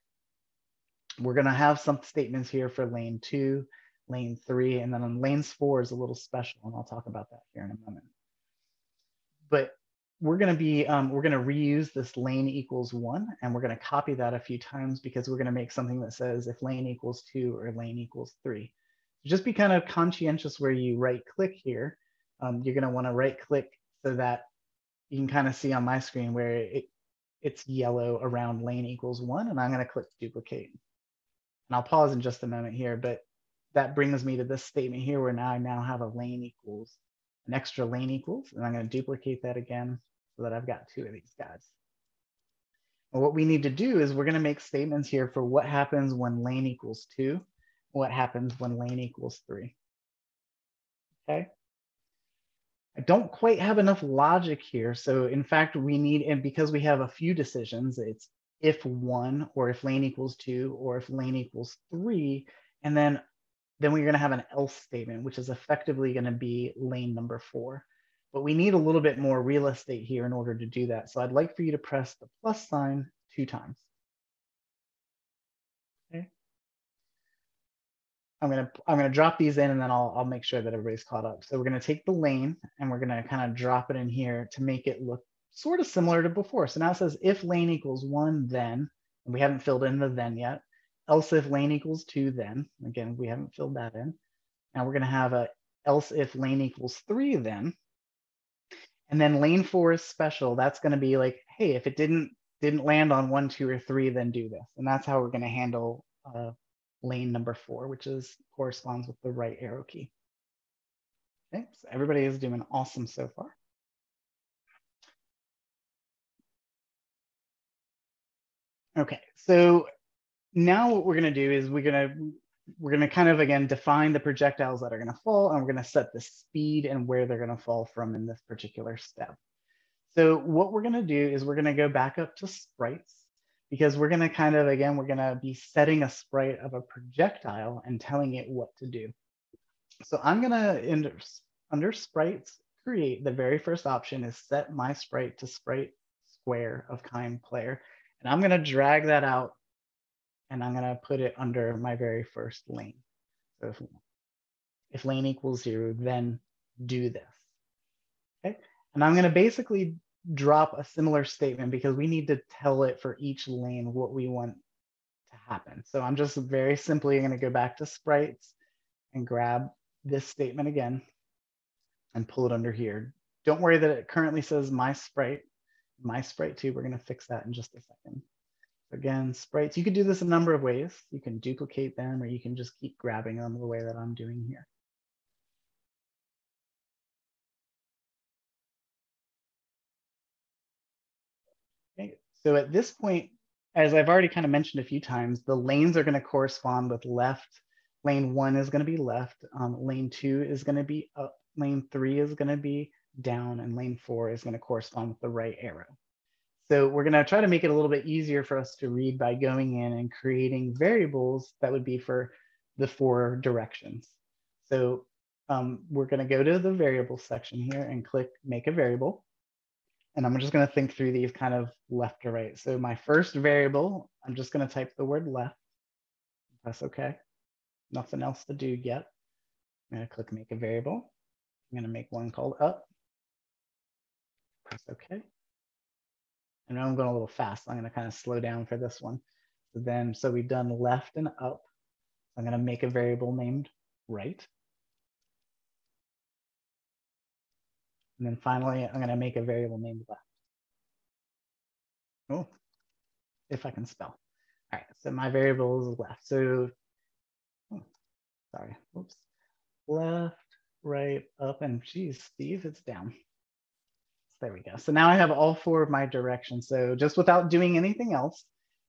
We're gonna have some statements here for lane two, lane three, and then on lanes four is a little special, and I'll talk about that here in a moment. But we're going to be, um, we're going to reuse this lane equals one, and we're going to copy that a few times because we're going to make something that says if lane equals two or lane equals three. Just be kind of conscientious where you right click here. Um, you're going to want to right click so that you can kind of see on my screen where it, it's yellow around lane equals one, and I'm going to click duplicate. And I'll pause in just a moment here, but that brings me to this statement here where now I now have a lane equals an extra lane equals, and I'm going to duplicate that again so that I've got two of these guys. And what we need to do is we're going to make statements here for what happens when lane equals two, what happens when lane equals three. Okay. I don't quite have enough logic here. So in fact, we need, and because we have a few decisions, it's if one, or if lane equals two, or if lane equals three, and then then we're going to have an else statement, which is effectively going to be lane number four. But we need a little bit more real estate here in order to do that. So I'd like for you to press the plus sign two times. I'm gonna I'm gonna drop these in and then I'll I'll make sure that everybody's caught up. So we're gonna take the lane and we're gonna kind of drop it in here to make it look sort of similar to before. So now it says if lane equals one, then, and we haven't filled in the then yet. Else if lane equals two, then, again, we haven't filled that in. Now we're gonna have a else if lane equals three, then. And then lane four is special. That's gonna be like, hey, if it didn't didn't land on one, two, or three, then do this. And that's how we're gonna handle uh, lane number four, which is corresponds with the right arrow key. Okay, so everybody is doing awesome so far. Okay, so now what we're gonna do is we're gonna we're gonna kind of again define the projectiles that are gonna fall and we're gonna set the speed and where they're gonna fall from in this particular step. So what we're gonna do is we're gonna go back up to sprites because we're gonna kind of, again, we're gonna be setting a sprite of a projectile and telling it what to do. So I'm gonna, under, under sprites, create, the very first option is set my sprite to sprite square of kind player. And I'm gonna drag that out and I'm gonna put it under my very first lane. So if, if lane equals zero, then do this, okay? And I'm gonna basically drop a similar statement because we need to tell it for each lane what we want to happen. So I'm just very simply gonna go back to sprites and grab this statement again and pull it under here. Don't worry that it currently says my sprite, my sprite too. We're gonna fix that in just a second. Again, sprites, you could do this a number of ways. You can duplicate them or you can just keep grabbing them the way that I'm doing here. So at this point, as I've already kind of mentioned a few times, the lanes are going to correspond with left. Lane one is going to be left. Um, lane two is going to be up. Lane three is going to be down, and lane four is going to correspond with the right arrow. So we're going to try to make it a little bit easier for us to read by going in and creating variables that would be for the four directions. So um, we're going to go to the variable section here and click make a variable. And I'm just going to think through these kind of left to right. So my first variable, I'm just going to type the word left. Press OK. Nothing else to do yet. I'm going to click make a variable. I'm going to make one called up. Press OK. And I'm going a little fast. I'm going to kind of slow down for this one. So then, so we've done left and up. I'm going to make a variable named right. And then finally, I'm going to make a variable named left. Oh, if I can spell. All right, so my variable is left. So, oh, sorry, oops. Left, right, up, and geez, Steve, it's down. So There we go. So now I have all four of my directions. So just without doing anything else,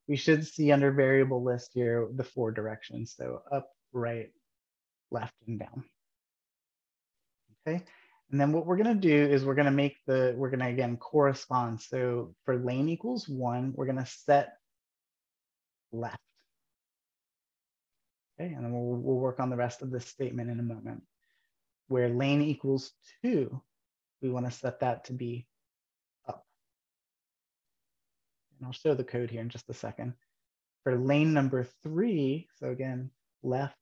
we should see under variable list here the four directions. So up, right, left, and down. Okay. And then what we're going to do is we're going to make the, we're going to again correspond. So for lane equals one, we're going to set left. Okay. And then we'll, we'll work on the rest of this statement in a moment. Where lane equals two, we want to set that to be up. And I'll show the code here in just a second. For lane number three, so again, left,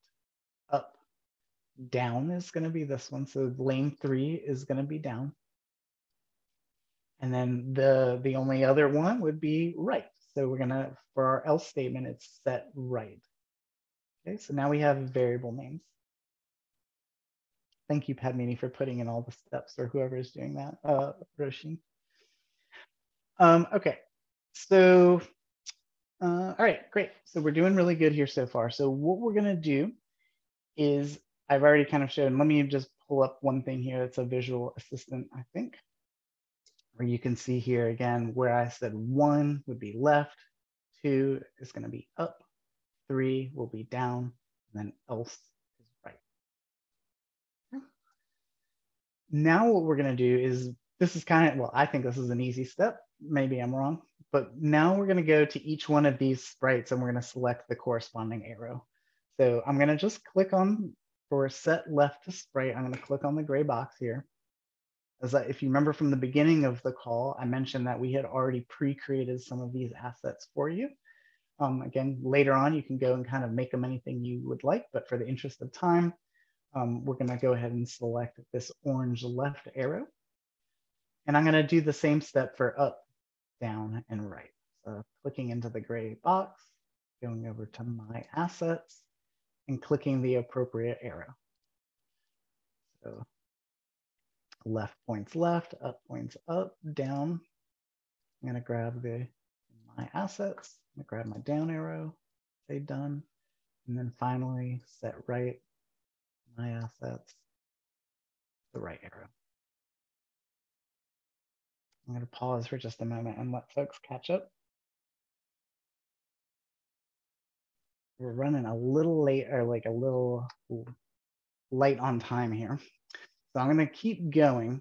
down is going to be this one. So lane three is going to be down. And then the, the only other one would be right. So we're going to, for our else statement, it's set right. Okay, so now we have variable names. Thank you, Padmini, for putting in all the steps or whoever is doing that, uh. Um, okay, so, uh, all right, great. So we're doing really good here so far. So what we're gonna do is, I've already kind of shown, let me just pull up one thing here. It's a visual assistant, I think, where you can see here again, where I said one would be left, two is gonna be up, three will be down, and then else is right. now what we're going to do is this is kind of, well, I think this is an easy step. Maybe I'm wrong, but now we're going to go to each one of these sprites and we're going to select the corresponding arrow. So I'm going to just click on for set left to sprite. I'm going to click on the gray box here. As I, if you remember from the beginning of the call, I mentioned that we had already pre-created some of these assets for you. Um, again, later on, you can go and kind of make them anything you would like, but for the interest of time, um, we're gonna go ahead and select this orange left arrow. And I'm gonna do the same step for up, down, and right. So clicking into the gray box, going over to my assets, and clicking the appropriate arrow. So left points left, up points up, down. I'm gonna grab the my assets, I'm gonna grab my down arrow, say done, and then finally set right my assets, the right arrow. I'm gonna pause for just a moment and let folks catch up. We're running a little late or like a little light on time here. So I'm gonna keep going.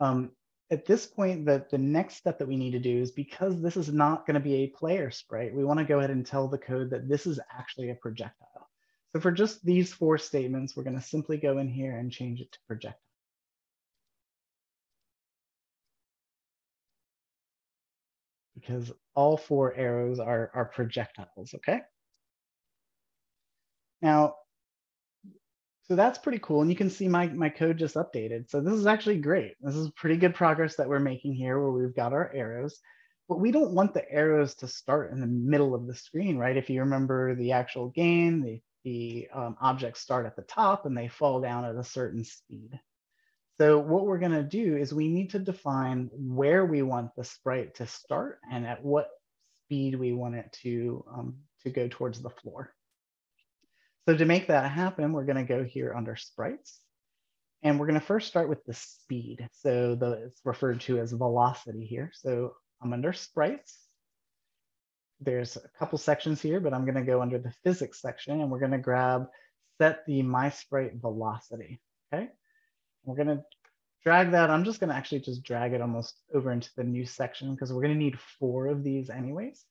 Um, at this point, the, the next step that we need to do is because this is not gonna be a player sprite, we wanna go ahead and tell the code that this is actually a projectile. So for just these four statements, we're gonna simply go in here and change it to projectile. Because all four arrows are, are projectiles, okay? Now, so that's pretty cool. And you can see my, my code just updated. So this is actually great. This is pretty good progress that we're making here where we've got our arrows, but we don't want the arrows to start in the middle of the screen, right? If you remember the actual game, the, the um, objects start at the top and they fall down at a certain speed. So what we're gonna do is we need to define where we want the sprite to start and at what speed we want it to, um, to go towards the floor. So to make that happen, we're gonna go here under sprites. And we're gonna first start with the speed. So the, it's referred to as velocity here. So I'm under sprites. There's a couple sections here, but I'm gonna go under the physics section and we're gonna grab set the my sprite velocity, okay? We're gonna drag that. I'm just gonna actually just drag it almost over into the new section because we're gonna need four of these anyways.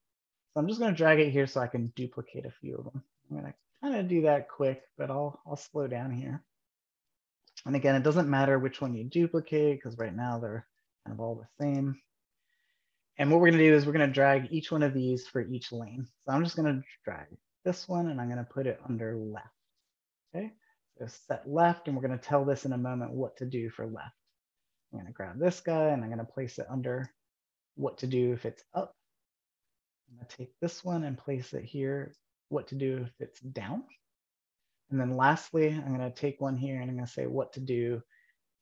So I'm just gonna drag it here so I can duplicate a few of them. I'm gonna kind of do that quick, but I'll, I'll slow down here. And again, it doesn't matter which one you duplicate because right now they're kind of all the same. And what we're gonna do is we're gonna drag each one of these for each lane. So I'm just gonna drag this one and I'm gonna put it under left, okay? So set left and we're gonna tell this in a moment what to do for left. I'm gonna grab this guy and I'm gonna place it under what to do if it's up. I'm gonna take this one and place it here what to do if it's down. And then lastly, I'm going to take one here and I'm going to say what to do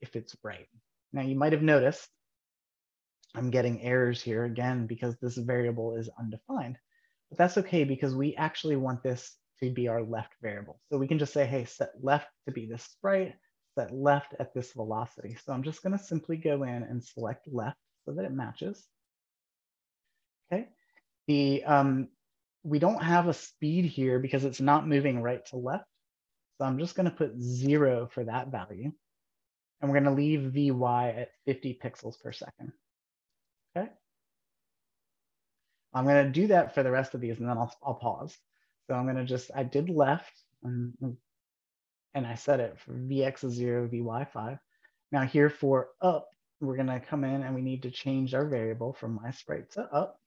if it's right. Now you might have noticed I'm getting errors here again because this variable is undefined. But that's okay because we actually want this to be our left variable. So we can just say, hey, set left to be this sprite, set left at this velocity. So I'm just going to simply go in and select left so that it matches. Okay. The um, we don't have a speed here because it's not moving right to left. So I'm just going to put zero for that value. And we're going to leave Vy at 50 pixels per second. Okay. I'm going to do that for the rest of these and then I'll, I'll pause. So I'm going to just, I did left and, and I set it for Vx is zero, Vy five. Now here for up, we're going to come in and we need to change our variable from my sprite to up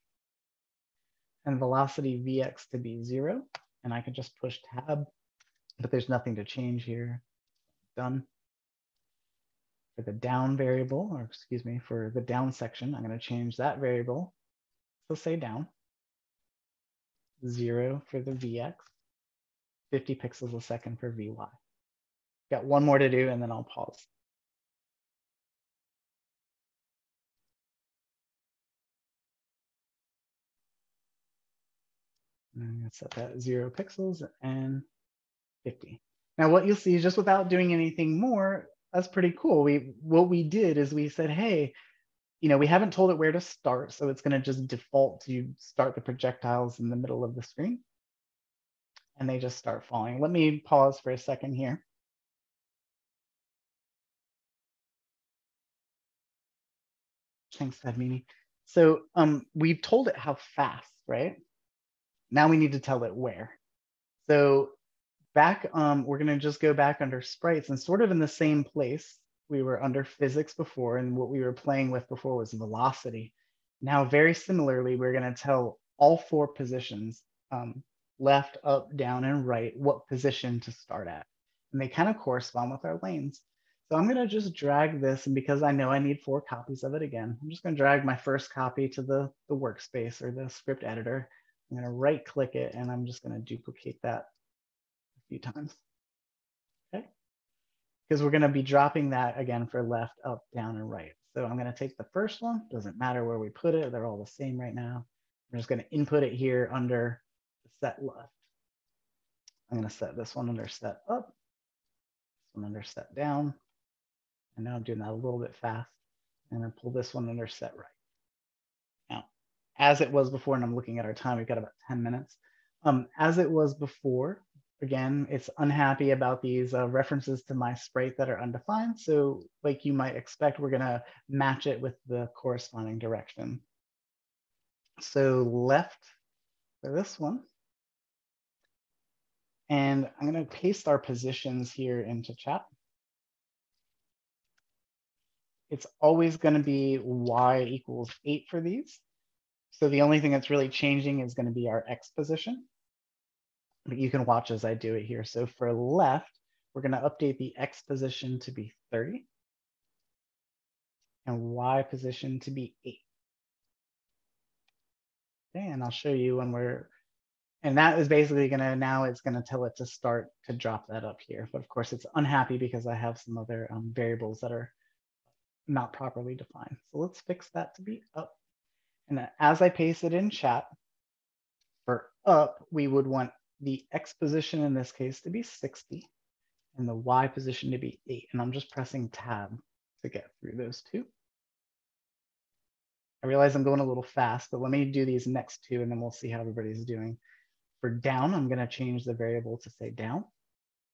and velocity Vx to be zero. And I can just push tab, but there's nothing to change here. Done. For the down variable, or excuse me, for the down section, I'm gonna change that variable So say down. Zero for the Vx, 50 pixels a second for Vy. Got one more to do and then I'll pause. I'm gonna set that zero pixels and 50. Now what you'll see is just without doing anything more, that's pretty cool. We What we did is we said, hey, you know, we haven't told it where to start, so it's gonna just default to start the projectiles in the middle of the screen. And they just start falling. Let me pause for a second here. Thanks, Padmini. So um, we've told it how fast, right? Now we need to tell it where. So back, um, we're gonna just go back under sprites and sort of in the same place we were under physics before and what we were playing with before was velocity. Now, very similarly, we're gonna tell all four positions, um, left, up, down, and right, what position to start at. And they kind of correspond with our lanes. So I'm gonna just drag this, and because I know I need four copies of it again, I'm just gonna drag my first copy to the, the workspace or the script editor. I'm gonna right click it, and I'm just gonna duplicate that a few times, okay? Because we're gonna be dropping that again for left, up, down, and right. So I'm gonna take the first one, doesn't matter where we put it, they're all the same right now. I'm just gonna input it here under set left. I'm gonna set this one under set up, this one under set down, and now I'm doing that a little bit fast. And then pull this one under set right. As it was before, and I'm looking at our time, we've got about 10 minutes. Um, as it was before, again, it's unhappy about these uh, references to my sprite that are undefined. So like you might expect, we're gonna match it with the corresponding direction. So left for this one. And I'm gonna paste our positions here into chat it's always going to be y equals 8 for these. So the only thing that's really changing is going to be our x position. But you can watch as I do it here. So for left, we're going to update the x position to be 30 and y position to be 8. Okay, and I'll show you when we're, and that is basically going to, now it's going to tell it to start to drop that up here. But of course, it's unhappy because I have some other um, variables that are not properly defined. So let's fix that to be up. And as I paste it in chat, for up, we would want the X position in this case to be 60 and the Y position to be eight. And I'm just pressing tab to get through those two. I realize I'm going a little fast, but let me do these next two and then we'll see how everybody's doing. For down, I'm gonna change the variable to say down.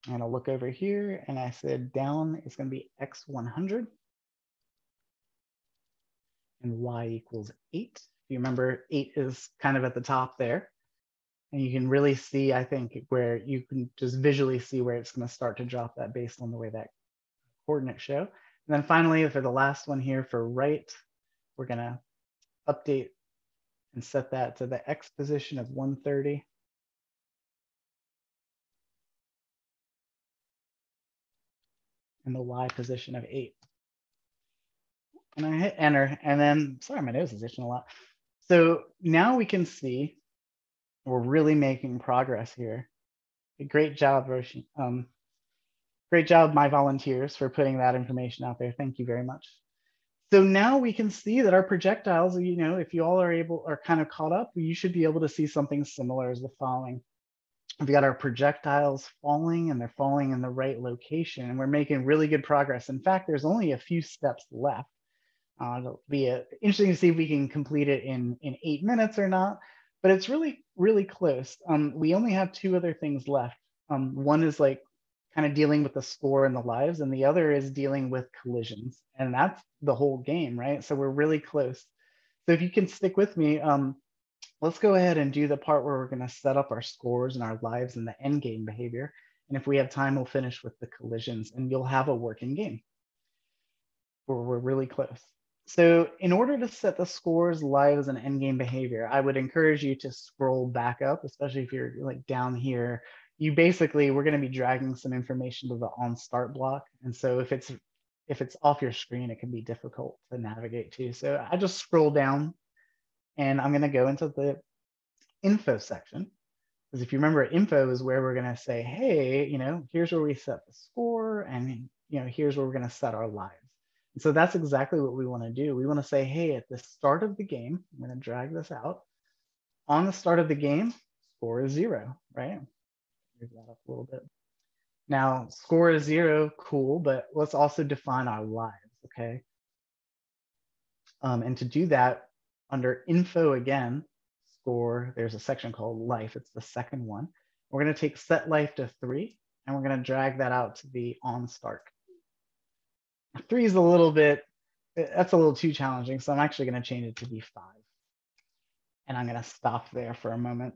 And I'm gonna look over here and I said down is gonna be X100 and y equals 8. You remember 8 is kind of at the top there. And you can really see, I think, where you can just visually see where it's going to start to drop that based on the way that coordinate show. And then finally, for the last one here for right, we're going to update and set that to the x position of 130. And the y position of 8 and I hit enter and then, sorry, my nose is itching a lot. So now we can see we're really making progress here. Great job, Roshi. Um, great job, my volunteers, for putting that information out there. Thank you very much. So now we can see that our projectiles, you know, if you all are able, are kind of caught up, you should be able to see something similar as the following. We've got our projectiles falling and they're falling in the right location and we're making really good progress. In fact, there's only a few steps left. Uh, it'll be a, interesting to see if we can complete it in, in eight minutes or not, but it's really, really close. Um, we only have two other things left. Um, one is like kind of dealing with the score and the lives, and the other is dealing with collisions. And that's the whole game, right? So we're really close. So if you can stick with me, um, let's go ahead and do the part where we're gonna set up our scores and our lives and the end game behavior. And if we have time, we'll finish with the collisions and you'll have a working game. We're, we're really close. So in order to set the scores, lives, and endgame behavior, I would encourage you to scroll back up, especially if you're like down here. You basically, we're going to be dragging some information to the on start block. And so if it's if it's off your screen, it can be difficult to navigate to. So I just scroll down and I'm going to go into the info section. Because if you remember, info is where we're going to say, hey, you know, here's where we set the score and, you know, here's where we're going to set our lives. So that's exactly what we want to do. We want to say, hey, at the start of the game, I'm going to drag this out. On the start of the game, score is zero, right? Move that up a little bit. Now, score is zero, cool, but let's also define our lives, okay? Um, and to do that, under info again, score, there's a section called life. It's the second one. We're going to take set life to three, and we're going to drag that out to the on start Three is a little bit, that's a little too challenging. So I'm actually going to change it to be five. And I'm going to stop there for a moment.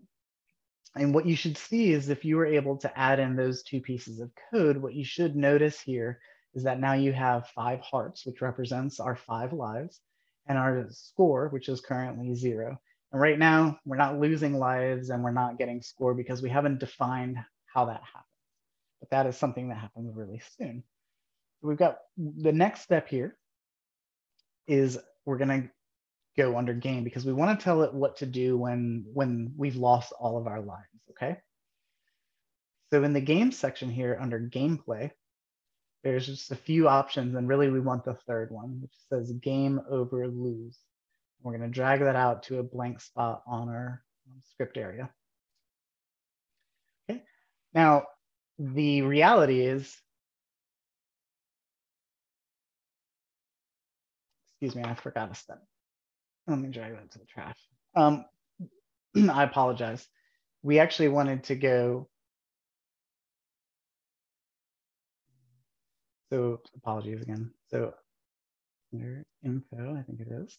And what you should see is if you were able to add in those two pieces of code, what you should notice here is that now you have five hearts, which represents our five lives, and our score, which is currently zero. And right now, we're not losing lives and we're not getting score because we haven't defined how that happens. But that is something that happens really soon. We've got the next step here is we're going to go under game because we want to tell it what to do when when we've lost all of our lives, okay? So in the game section here under gameplay, there's just a few options and really we want the third one, which says game over lose. We're going to drag that out to a blank spot on our script area. Okay. Now, the reality is, excuse me, I forgot a step. Let me drag that to the trash. Um, I apologize. We actually wanted to go So apologies again. So under info, I think it is.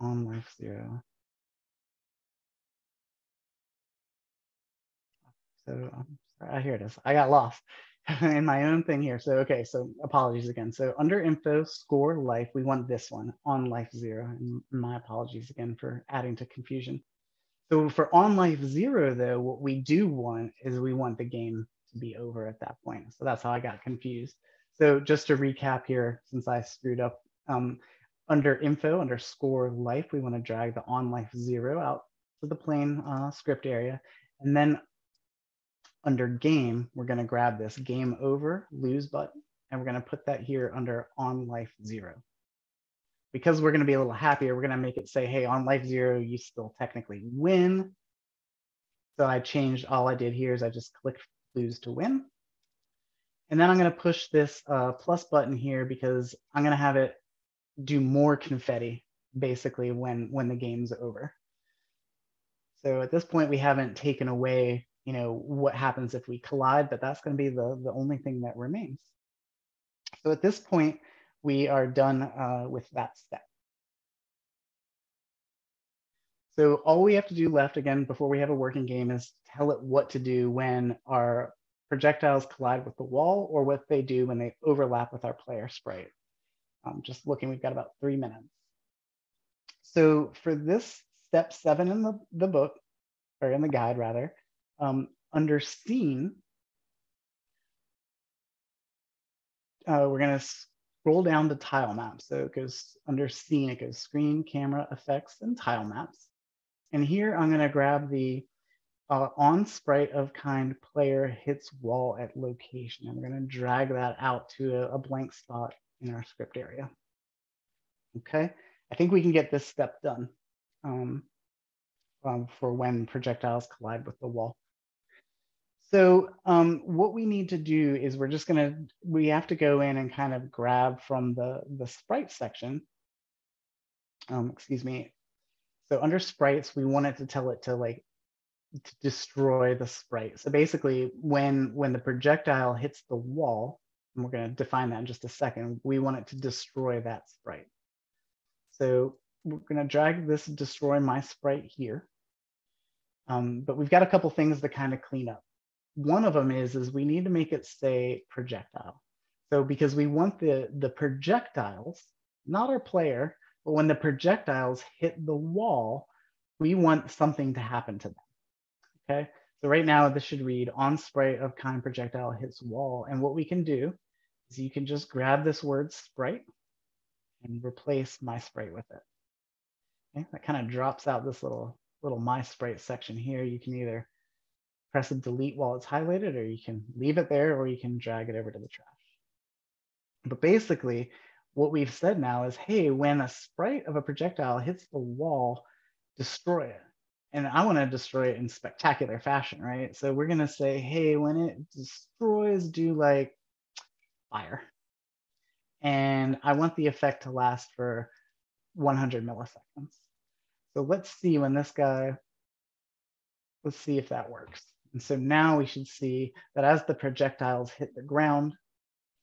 On life zero. So um, sorry, here it is. I got lost in my own thing here. So okay, so apologies again. So under info, score life, we want this one on life zero. And my apologies again for adding to confusion. So for on life zero, though, what we do want is we want the game to be over at that point. So that's how I got confused. So just to recap here, since I screwed up, um, under info, under score life, we want to drag the on life zero out to the plain uh, script area. And then under game, we're going to grab this game over lose button, and we're going to put that here under on life zero because we're going to be a little happier, we're going to make it say, hey, on life zero, you still technically win. So I changed, all I did here is I just clicked lose to win. And then I'm going to push this uh, plus button here because I'm going to have it do more confetti basically when, when the game's over. So at this point, we haven't taken away, you know, what happens if we collide, but that's going to be the, the only thing that remains. So at this point, we are done uh, with that step. So all we have to do left again before we have a working game is tell it what to do when our projectiles collide with the wall or what they do when they overlap with our player sprite. Um, just looking, we've got about three minutes. So for this step seven in the, the book, or in the guide rather, um, under scene, uh, we're gonna scroll down to tile maps. So it goes under scene, it goes screen, camera, effects, and tile maps. And here I'm gonna grab the uh, on sprite of kind player hits wall at location. And we're gonna drag that out to a, a blank spot in our script area. Okay, I think we can get this step done um, um, for when projectiles collide with the wall. So um, what we need to do is we're just gonna, we have to go in and kind of grab from the, the sprite section, um, excuse me. So under sprites, we want it to tell it to like, to destroy the sprite. So basically when, when the projectile hits the wall, and we're gonna define that in just a second, we want it to destroy that sprite. So we're gonna drag this destroy my sprite here. Um, but we've got a couple things to kind of clean up one of them is is we need to make it say projectile. So because we want the the projectiles, not our player, but when the projectiles hit the wall, we want something to happen to them. Okay. So right now this should read on sprite of kind projectile hits wall. And what we can do is you can just grab this word sprite and replace my sprite with it. Okay, that kind of drops out this little little my sprite section here. You can either press and delete while it's highlighted, or you can leave it there, or you can drag it over to the trash. But basically, what we've said now is, hey, when a sprite of a projectile hits the wall, destroy it. And I want to destroy it in spectacular fashion, right? So we're going to say, hey, when it destroys, do like fire. And I want the effect to last for 100 milliseconds. So let's see when this guy, let's see if that works. And so now we should see that as the projectiles hit the ground,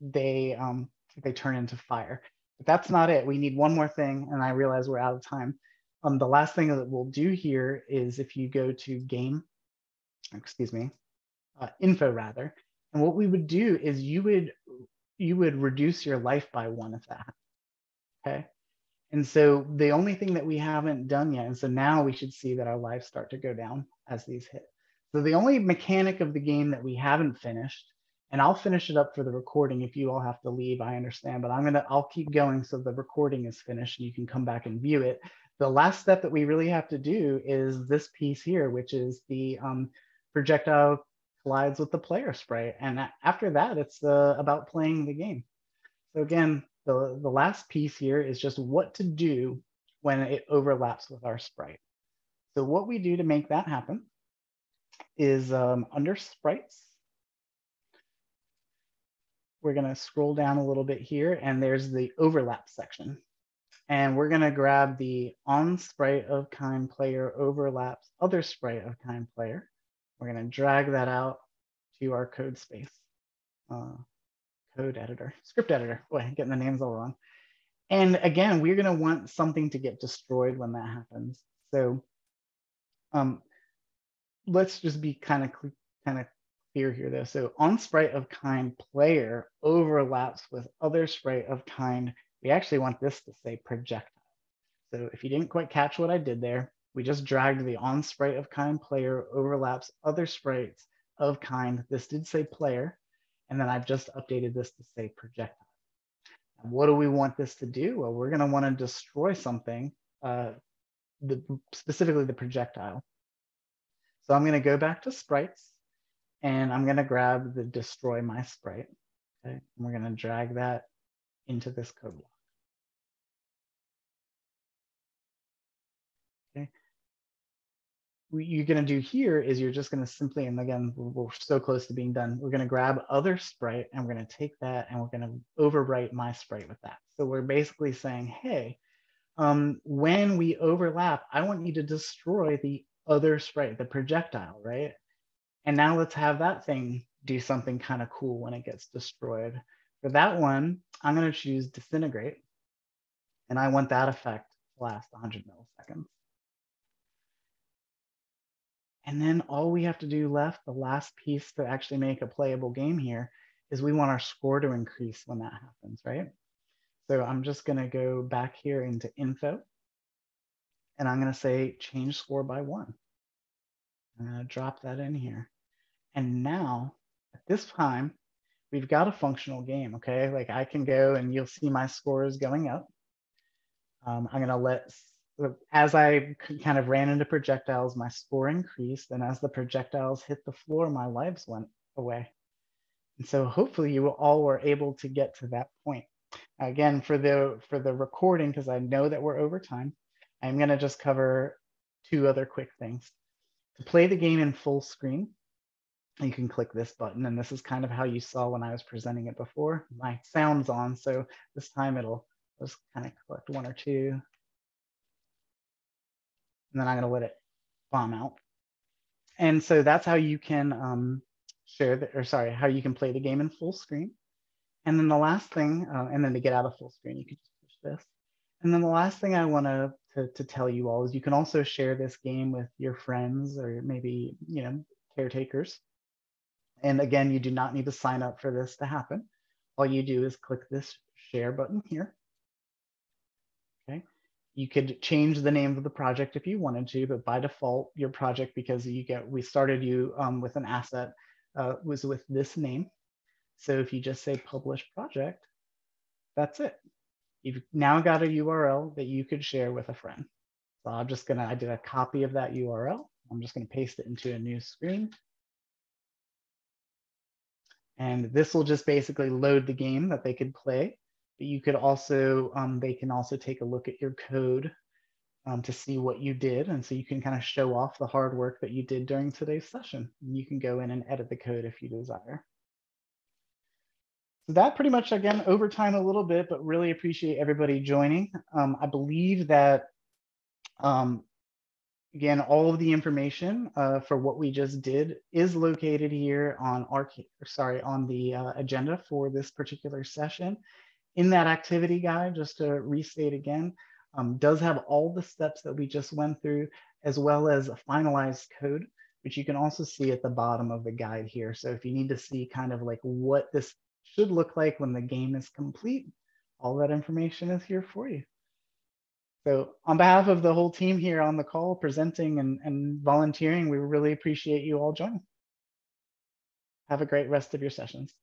they, um, they turn into fire. But that's not it. We need one more thing, and I realize we're out of time. Um, the last thing that we'll do here is if you go to game, excuse me, uh, info rather, and what we would do is you would you would reduce your life by one if that. Okay. And so the only thing that we haven't done yet, and so now we should see that our lives start to go down as these hit. So the only mechanic of the game that we haven't finished, and I'll finish it up for the recording if you all have to leave, I understand, but I'm gonna, I'll keep going so the recording is finished and you can come back and view it. The last step that we really have to do is this piece here, which is the um, projectile collides with the player sprite. And after that, it's uh, about playing the game. So again, the, the last piece here is just what to do when it overlaps with our sprite. So what we do to make that happen is um, under sprites, we're gonna scroll down a little bit here and there's the overlap section. And we're gonna grab the on sprite of kind player overlaps other sprite of kind player. We're gonna drag that out to our code space, uh, code editor, script editor. Boy, getting the names all wrong. And again, we're gonna want something to get destroyed when that happens. So um, let's just be kind of kind of clear here though. So on sprite of kind player overlaps with other sprite of kind. We actually want this to say projectile. So if you didn't quite catch what I did there, we just dragged the on sprite of kind player overlaps other sprites of kind. This did say player. And then I've just updated this to say projectile. What do we want this to do? Well, we're going to want to destroy something, uh, the, specifically the projectile. So I'm going to go back to sprites and I'm going to grab the destroy my sprite. Okay, and we're going to drag that into this code block. Okay. What you're going to do here is you're just going to simply, and again, we're so close to being done. We're going to grab other sprite and we're going to take that and we're going to overwrite my sprite with that. So we're basically saying, hey, um, when we overlap, I want you to destroy the other sprite, the projectile, right? And now let's have that thing do something kind of cool when it gets destroyed. For that one, I'm going to choose disintegrate. And I want that effect to last 100 milliseconds. And then all we have to do left, the last piece to actually make a playable game here, is we want our score to increase when that happens, right? So I'm just going to go back here into info. And I'm going to say change score by one. I'm going to drop that in here. And now at this time, we've got a functional game, okay? Like I can go and you'll see my scores going up. Um, I'm going to let, as I kind of ran into projectiles, my score increased. And as the projectiles hit the floor, my lives went away. And so hopefully you all were able to get to that point. Again, for the, for the recording, because I know that we're over time, I'm going to just cover two other quick things. To play the game in full screen, you can click this button, and this is kind of how you saw when I was presenting it before. My sound's on, so this time it'll just kind of collect one or two. And then I'm gonna let it bomb out. And so that's how you can um, share the, or sorry, how you can play the game in full screen. And then the last thing, uh, and then to get out of full screen, you can just push this. And then the last thing I want to, to tell you all is you can also share this game with your friends or maybe, you know, caretakers. And again, you do not need to sign up for this to happen. All you do is click this share button here. Okay. You could change the name of the project if you wanted to, but by default, your project, because you get, we started you um, with an asset, uh, was with this name. So if you just say publish project, that's it. You've now got a URL that you could share with a friend. So I'm just gonna, I did a copy of that URL. I'm just gonna paste it into a new screen. And this will just basically load the game that they could play. But you could also, um, they can also take a look at your code um, to see what you did. And so you can kind of show off the hard work that you did during today's session. You can go in and edit the code if you desire. So that pretty much, again, over time a little bit, but really appreciate everybody joining. Um, I believe that, um, again, all of the information uh, for what we just did is located here on our, sorry, on the uh, agenda for this particular session. In that activity guide, just to restate again, um, does have all the steps that we just went through, as well as a finalized code, which you can also see at the bottom of the guide here. So if you need to see kind of like what this should look like when the game is complete. All that information is here for you. So on behalf of the whole team here on the call presenting and, and volunteering, we really appreciate you all joining. Have a great rest of your sessions.